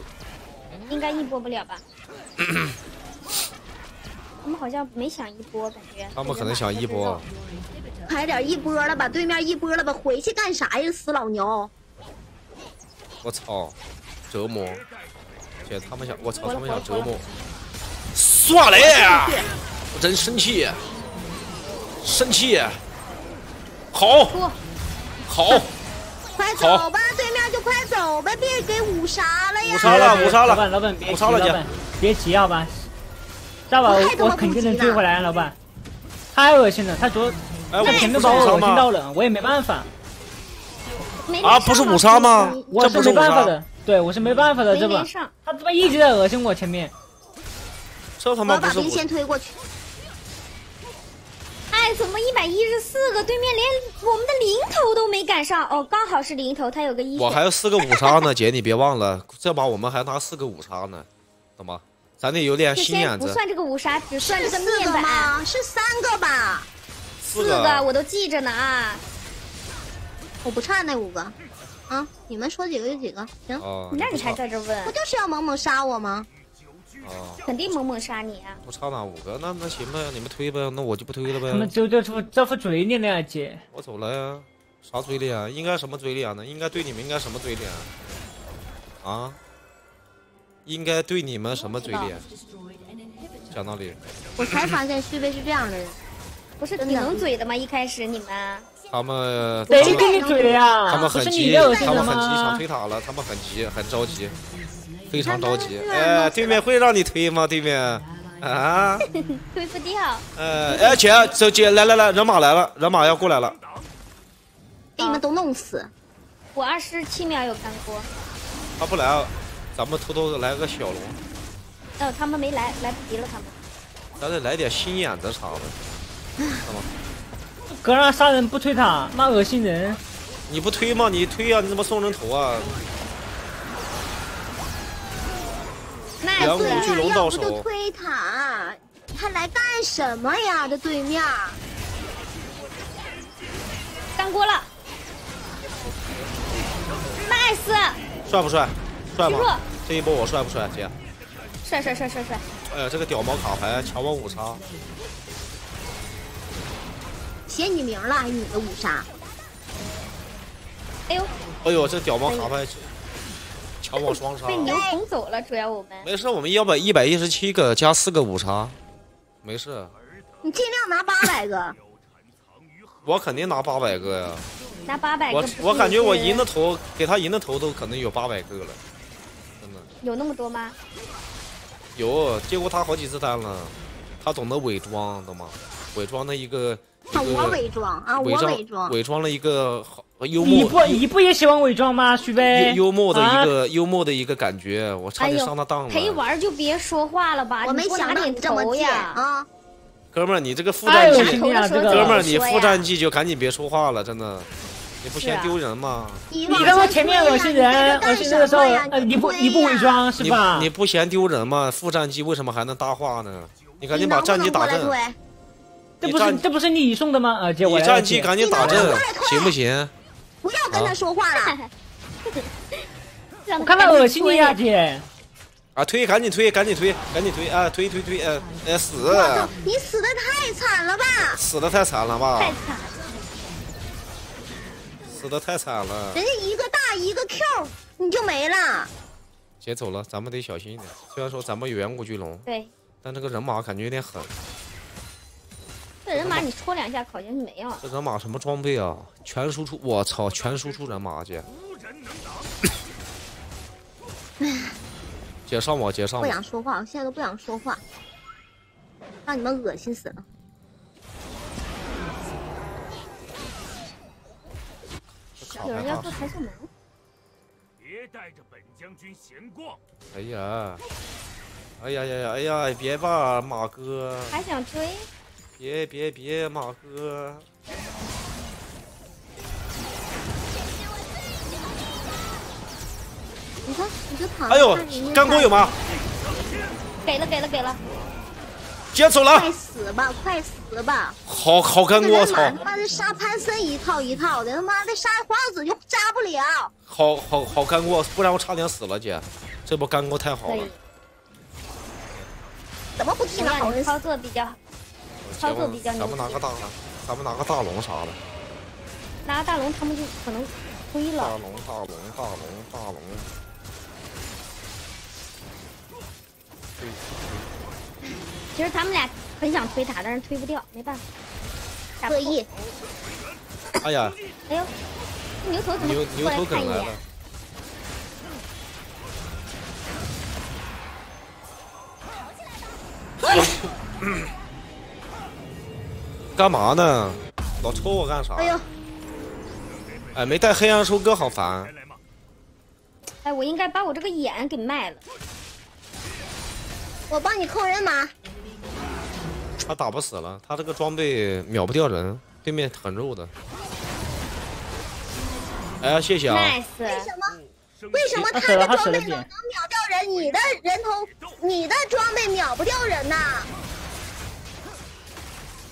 应该一波不了吧？[CLEARS THROAT] 他们好像没想一波，感觉他们可能想一波。快点一波了，把对面一波了吧，回去干啥呀，死老牛！我操，折磨！姐，他们想，我操，他们想折磨。算嘞，我真生气，生气，好，好，[LAUGHS] 快走吧，对面就快走吧，别给五杀了呀！五杀了五杀了老板老板别急，五杀了姐老板别急好吧？下把我肯定能追回来，老板。太恶心了，他昨哎，他前面我不是五杀把我恶心到？了，我也没办法，啊，不是五杀吗？我是这不是五杀，没办法的，对我是没办法的，这把他他妈一直在恶心我前面。这他我把兵妈不是五线推过去。哎，怎么一百一十四个，对面连我们的零头都没赶上？哦，刚好是零头，他有个一。我还有四个五杀呢，姐你别忘了，这把我们还拿四个五杀呢，懂吗？咱得有点心眼子。不算这个五杀，只算这个四个面板。吗？是三个吧？四四个我都记着呢啊！我不差那五个。啊，你们说几个就几个，行。哦，那你还在这问不，就是要猛猛杀我吗？啊，肯定猛猛杀你啊！不差那五个，那那行呗，你们推呗，那我就不推了他们呗，就这副这副嘴脸了呀，姐。我走了呀。啥嘴脸啊？应该什么嘴脸呢？应该对你们应该什么嘴脸？啊？应该对你们什么嘴脸？讲道理，我才发现旭飞是这样的人。不是挺能嘴的吗？一开始你们他们谁他们跟你嘴了呀？他们很急，他们很急，想？推塔了，他们很急，很着急，非常着急。哎，对面会让你推吗？对面啊？[LAUGHS] 推不掉，呃，哎，姐，走姐，来来来，人马来了，人马要过来了。给你们都弄死！我二十七秒有干锅。他不来，咱们偷偷的来个小龙，哦，他们没来，来不及了，他们。咱得来点心眼子啥的。[LAUGHS] 格让杀人不推塔，那恶心人！你不推吗？你推呀、你怎么送人头啊？那两股是巨龙到要不就手，推塔，还来干什么呀？这对面，干锅了。nice，帅不帅？帅虚弱吗？这一波我帅不帅，姐？帅帅帅帅帅！哎呀，这个屌毛卡牌强我五杀，写你名了，还你的五杀？哎呦，哎呦，这屌毛卡牌强王双杀。被牛拱走了，主要我们。没事，我们要把一百一十七个加四个五杀，没事。你尽量拿八百个。我肯定拿八百个呀！拿八百个我我感觉我赢的头给他赢的头都可能有八百个了，真的有那么多吗？有接过他好几次单了，他懂得伪装，懂吗？伪装的一个我伪装啊，我伪装装。伪装了一个好幽默你不你不也喜欢伪装吗？徐飞，幽幽默的啊一个幽默的一个感觉，我差点上他当了。陪玩就别说话了吧，我没想到你这么贱！啊！哥们儿，你这个副哎战绩，呦听啊这个哥们儿，你说呀副战绩就赶紧别说话了，真的，你不嫌丢人吗？你你刚刚前面恶心人，恶心人的时候，呃，你不你不伪？装是吧？你不嫌丢人吗？副战绩为什么还能搭话呢？你赶紧把战绩打正？这不是这不是你送的吗？啊，姐，我来你战绩赶紧打正你能不能过来，推行不行？不要跟他说话了。[LAUGHS] 我看到恶心你呀，姐。啊，推，赶紧推，赶紧推，赶紧推啊，推推推，呃，呃，死我操，你死的太惨了吧！死的太惨了吧太？惨了，[LAUGHS] 死的太惨了。人家一个大一个 Q，你就没了。姐走了，咱们得小心一点。虽然说咱们有远古巨龙，对，但这个人马感觉有点狠。这人马你戳两下好像是没有。这人马什么装备啊？全输出，我操，全输出人马姐。[LAUGHS] 姐上我，姐上不。想说话，我现在都不想说话，让你们恶心死了。有人要做传送门，别带着本将军闲逛。哎呀，哎呀呀呀，哎呀，别吧，马哥，还想追？别别别，马哥。你看，你就躺。哎呦，干锅有？吗？给了给了给了，接走了快，死吧，快死吧！好好干锅，我操他妈的杀潘森一套一套的，他妈的杀花子就杀不了。好好好干锅，不然我差点死了，姐。这波干锅太好了，，怎么不听了好人操作比较好，操作比较牛咱们拿个大，咱们拿个大龙啥的。拿个大龙他们就可能推了。大龙，大龙，大龙，大龙。对，其实他们俩很想推塔，但是推不掉，没办法。特意，哎呀，哎呦，牛头怎么牛牛过来头梗来了看一眼？。[LAUGHS] 干嘛呢？老抽我干啥？哎呦，哎，没带黑暗收割，好烦。哎，我应该把我这个眼给卖了。我帮你控人马。他打不死了，他这个装备秒不掉人，对面很肉的。哎呀，谢谢啊！nice，为什么？为什么他的装备能秒掉人，你的人头，你的装备秒不掉人呐？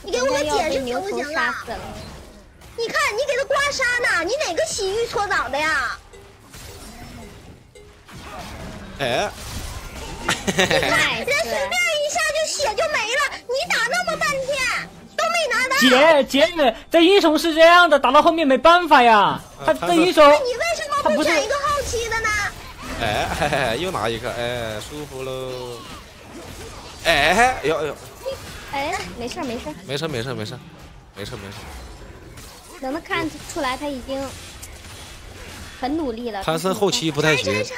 你给我个解释行不行了。你看你给他刮痧呢，你哪个洗浴搓澡的呀？哎，nice，人随便一下就血就没了，你打那么半天都没拿到，姐姐，这英雄是这样的，打到后面没办法呀。他这英雄，你为什么不选一个后期的呢？哎嘿嘿，又拿一个，哎，舒服喽。哎，哟哟，哎，没事儿没事儿，没事没事没事，没事没事。能能看出来他已经很努力了。潘森后期不太行，拆拆拆！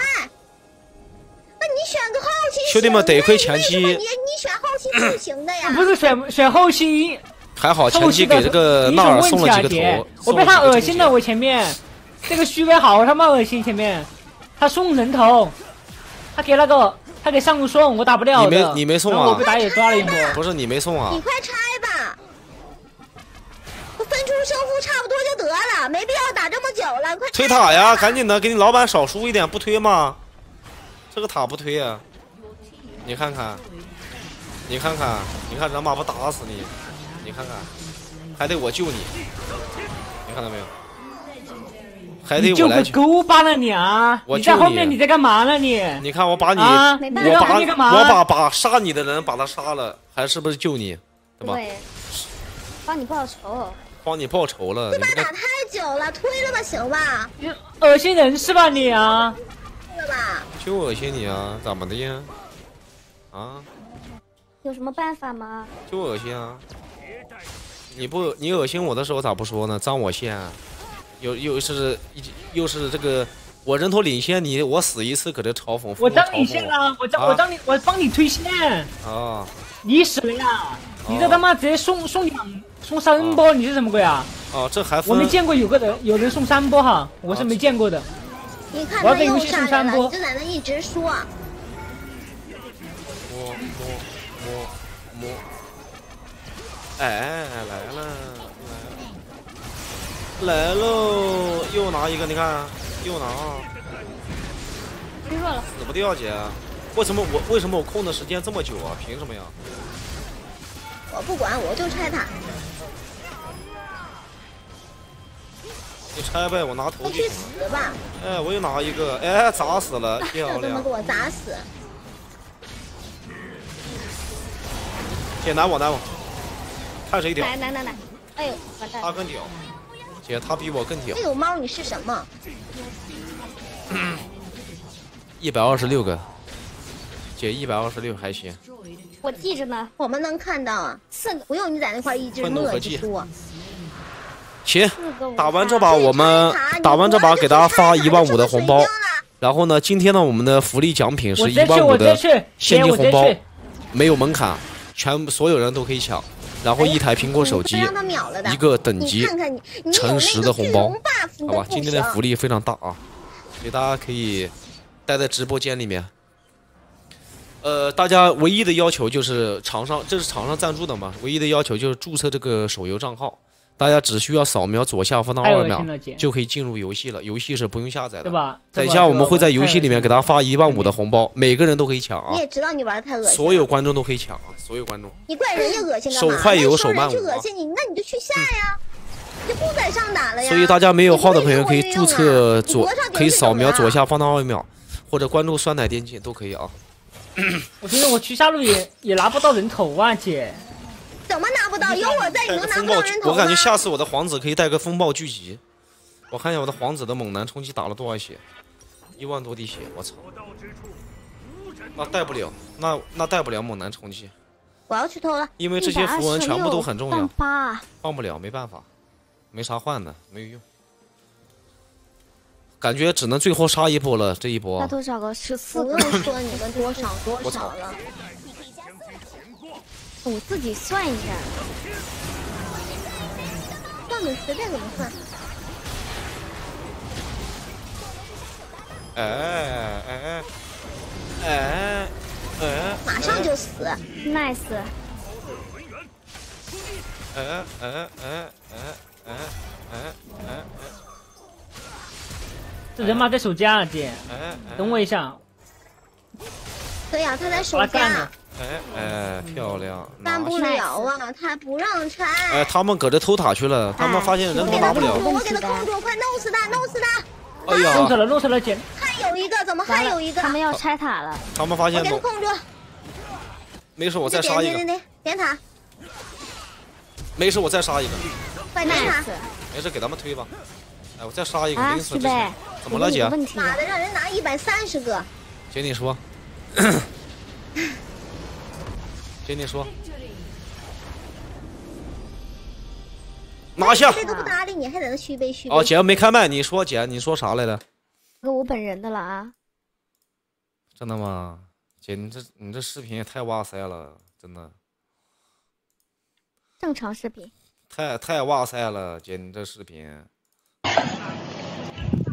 那你选个后期兄弟们得亏前期你你选后期不行的呀？不是选选后期，还好前期给这个英纳尔送了几个头，，我被他恶心了，我前面这个虚伪好他妈恶心，前面他送人头，他给那个他给上路送，我打不了，你没你没送啊我被打野抓了一波。不是你没送啊你？快拆吧，分出胜负差不多就得了，没必要打这么久了。快推塔呀，赶紧的，给你老板少输一点，不推吗？这个塔不推啊？你看看，你看看，你看人马不打死你，你看看，还得我救你，你看到没有？还你救个得我来救。狗吧了你啊！我你在后面你在干嘛呢你？你看我把你，啊，没办法你在我把你干嘛？我把把杀你的人把他杀了，还是不是救你？对吧？对，帮你报仇。帮你报仇了，你这把打太久了，推了吧，行吧？你恶心人是吧你啊？推了吧。就恶心你啊？怎么的呀？啊，有什么办法吗？就恶心啊！你不你恶心我的时候咋不说呢？脏我线，又又是又是这个我人头领先你，我死一次搁这嘲讽。我当你线了，我当我当你我帮你推线。啊！你死了呀！你这他妈直接送送两送三波，你是什么鬼啊？哦，这还我没见过有个人有人送三波哈，我是没见过的。你看他又上来了，你就在那一直说。摸摸摸摸，哎，来了来喽！又拿一个，你看又拿。太弱了，死不掉姐！为什么我为什么我控的时间这么久啊？凭什么呀？我不管，我就拆塔。你拆呗，我拿头去死吧！哎，我又拿一个，哎，砸死了，[LAUGHS] 漂亮！就这么给我砸死！姐难我难我，看谁屌！来来来来，哎呦，完蛋！阿根屌，姐他比我更屌。这有猫，你是什么？一百二十六个，姐一百二十六还行。我记着呢，我们能看到啊，四个不用你在那块一直乐一直说。行，打完这把我们打完这把给大家发一万五的红包，然后呢，今天呢我们的福利奖品是一万五的现金红包，没有门槛，全所有人都可以抢，然后一台苹果手机，一个等级乘十的红包，好吧，今天的福利非常大啊，所以大家可以待在直播间里面。呃，大家唯一的要求就是厂商，这是厂商赞助的嘛，唯一的要求就是注册这个手游账号。大家只需要扫描左下方的二维码，就可以进入游戏了。游戏是不用下载的，对吧？等一下我们会在游戏里面给大家发一万五的红包，每个人都可以抢啊！你也知道你玩的太恶心，所有观众都可以抢啊！所有观众，你怪人家恶心干嘛？手快有手慢无。恶心你，那你就去下呀，就不在上打了呀。所以大家没有号的朋友可以注册左，可以扫描左下方的二维码，或者关注酸奶电竞都可以啊。我觉得我去下路也也拿不到人头啊，姐。怎么拿不到？有我在，你能拿不到人头我感觉下次我的皇子可以带个风暴聚集。我看一下我的皇子的猛男冲击打了多少血？一万多滴血，我操！那带不了，那那带不了猛男冲击。我要去偷了，因为这些符文全部都很重要。放放不了，没办法，没啥换的，没有用。感觉只能最后杀一波了，这一波。那多少个？十四个。不用说你们多少多少了。我自己算一下，算的随便怎么算。哎哎哎哎哎！马上就死、，nice。哎哎哎哎哎哎哎！这人马在守家啊，姐，等我一下。对呀、啊，他在守家。哎哎，漂亮！干不了啊，他不让拆。哎，他们搁这偷塔去了，他们发现人头拿不了。我给他控住，快弄死他，弄死他！哎呀，弄死了，弄死了，姐。还有一个，怎么还有一个？他们要拆塔了。他们发现。我给他控住。没事，我再杀一个。点点点点塔。没事，我再杀一个。快点塔。没事，给他们推吧。哎，我再杀一个。啊，是呗。怎么了，姐？妈的，让人拿一百三十个。姐，你说。[LAUGHS] 姐，你说，拿下！这都不搭理你，还在那续杯续杯。哦，姐没开麦，你说姐，你说啥来着？哥，我本人的了啊！真的吗？姐，你这你这视频也太哇塞了，真的。正常视频。太太哇塞了，姐，你这视频。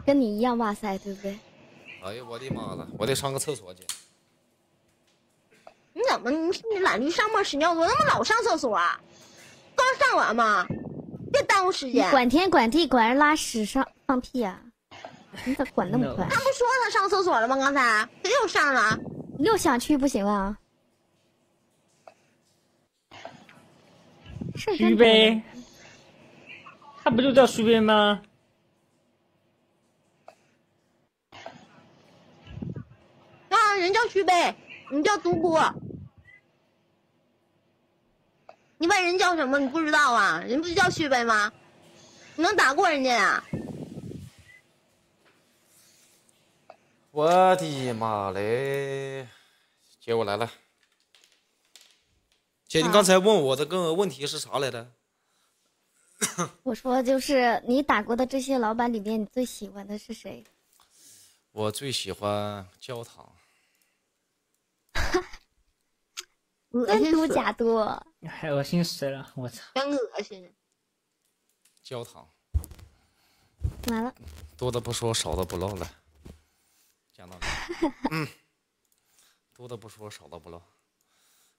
跟你一样哇塞，对不对？哎呀，我的妈了！我得上个厕所，姐。你怎么你你懒驴上磨屎尿多，怎么老上厕所啊？刚上完吗？别耽误时间。管天管地管人拉屎上放屁呀？你咋管那么快？他不说他上厕所了吗？刚才他又上了。又想去不行啊？徐杯，他不就叫徐杯吗？啊，人叫徐杯，你叫独孤。你问人叫什么？你不知道啊？人不就叫旭呗吗？你能打过人家呀？我的妈嘞！姐，我来了。姐，你刚才问我的个问题是啥来着？[COUGHS] 我说就是你打过的这些老板里面，你最喜欢的是谁？我最喜欢焦糖，真多恶心死，假多？太恶心死了！我操！真恶心。焦糖完了，多的不说，少的不唠了。讲道理，[LAUGHS] 嗯，多的不说，少的不唠。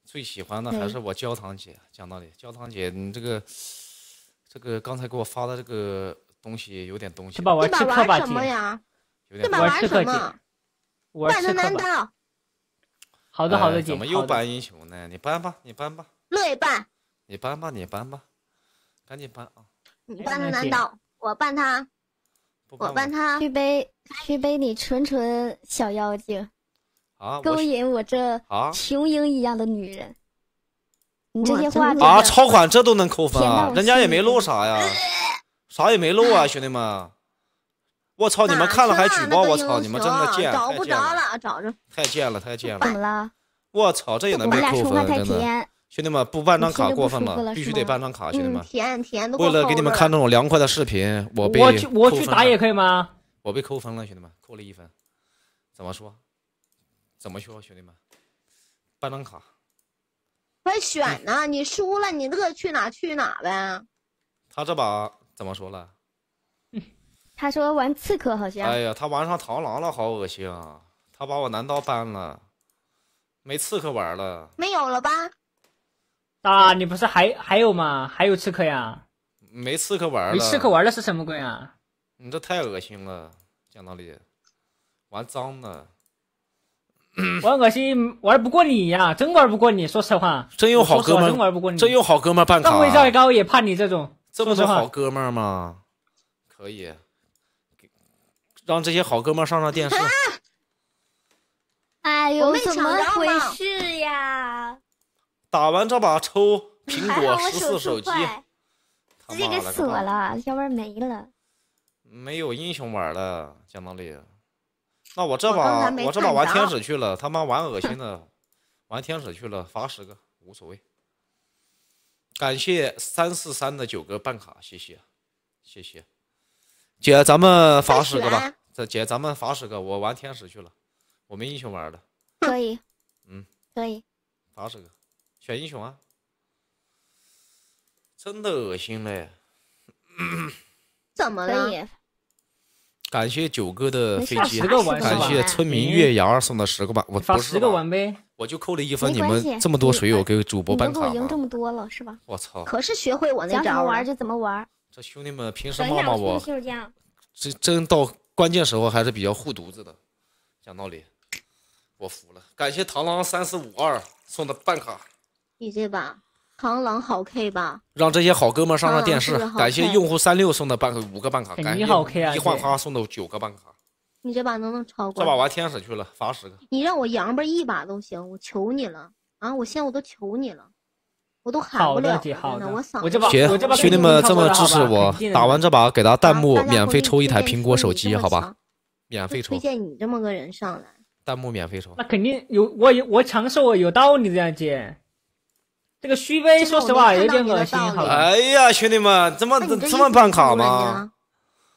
最喜欢的还是我焦糖姐。讲道理，焦糖姐，你这个这个刚才给我发的这个东西有点东西这，把玩什么。呀？有点这把玩什么？玩半刺客吧。的难道好的，好的，姐。哎怎么又搬英雄呢？你搬吧，你搬吧，乐意办？你搬吧，你搬吧，赶紧搬啊！你搬他难道我搬他？我搬他？续杯，续杯，你纯纯小妖精，啊！勾引我这啊琼英一样的女人。你这些话啊！超款这都能扣分啊！人家也没心里漏啥呀，啥也没漏啊，兄弟们！我操！你们看了还举报？我操！你们真的贱，找不着了，找着。太贱了，太贱了！怎么了？我操，这也能被扣们俩说话分，真的！兄弟们，不办张卡过分了，舒服了是必须得办张卡，兄弟嗯，们！甜甜的。为了给你们看这种凉快的视频，我被我去，我扣分了去打也可以吗？我被扣分了，兄弟们，扣了一分。怎么说？怎么说，兄弟们？办张卡，快选呢！你输了，你乐去哪去哪呗。他这把怎么说了？他说玩刺客好像哎呀，他玩上螳螂了，好恶心啊！他把我男刀搬了，没刺客玩了，没有了吧？啊，你不是还还有吗？还有刺客呀？没刺客玩了。没刺客玩的是什么鬼啊？你这太恶心了，讲道理，玩脏的，[COUGHS] 玩恶心，玩不过你呀，真玩不过你。说实话，真有好哥们真玩不过你。真有好哥们办卡段位再高也怕你这种。这么说实话多好哥们儿吗？可以，让这些好哥们上上电视。哎呦，怎么回事呀？打完这把抽苹果十四手机，直接给锁了要不然没了。没有英雄玩了，讲道理。那我这把才没我这把玩天使去了，他妈玩恶心的，[LAUGHS] 玩天使去了，罚十个无所谓。感谢三四三的九哥办卡，谢谢，谢谢。姐，咱们罚再十个吧。这姐，咱们罚十个，我玩天使去了，我没英雄玩了，可以，嗯，可以。罚十个，选英雄啊。真的恶心嘞！怎么了？感谢九哥的飞机，感谢村民月牙送的十个吧，我发十个不是吧玩呗。我就扣了一分，你们这么多水友给主播办卡吗？么多了，是吧？我操！可是学会我那想怎么招。玩就怎么玩。这兄弟们平时骂骂我。这真到关键时候还是比较护犊子的。讲道理，我服了。感谢螳螂三四五二送的办卡，你这把螳螂好 K 吧？让这些好哥们上上电视感谢用户三六送的半个五个办卡，感谢肯定好 K 啊一幻这花送的九个办卡。你这把能不能超过？这把玩天使去了，罚十个。你让我扬巴一把都行，我求你了啊！我现在我都求你了，我都喊不了了，的姐好的，我嗓子我这把姐我这把，兄弟们这么支持我打完这把给他弹幕免费抽一台苹果手机，好吧？免费抽推，荐你这么个人上来，弹幕免费抽。那肯定有，我有我强势，我有道理的呀，姐。这个虚威，说实话有点恶心？哎呀，兄弟们，这么这这么办卡吗？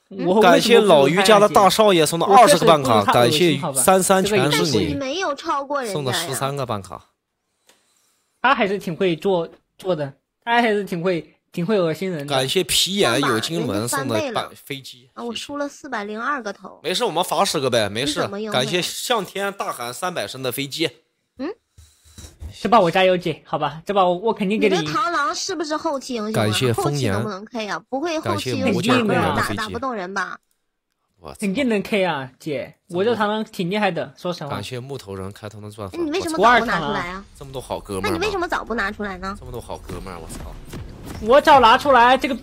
家？我感谢老于家的大少爷送的我二十个办卡，感谢三三全是你你没有超过人送的。十三个办卡。他还是挺会做做的，他还是挺会挺会恶心人的。感谢皮眼有金人轮送的飞机啊，我输了四百零二个头。没事，我们罚十个呗，没事感谢向天大喊三百声的飞机，这把我加油姐，好吧，这把我我肯定给你你的。螳螂是不是后期英雄啊？感谢后风言期能不能 K 啊？不会后期打不打打不动人吧？我操肯定能 K 啊，姐，我这螳螂挺厉害的，说实话感。谢木头人开通的钻粉。那你为什么早不拿出来啊？这么多好哥们那？你为什么早不拿出来呢？这么多好哥们儿？我操！我早拿出来这个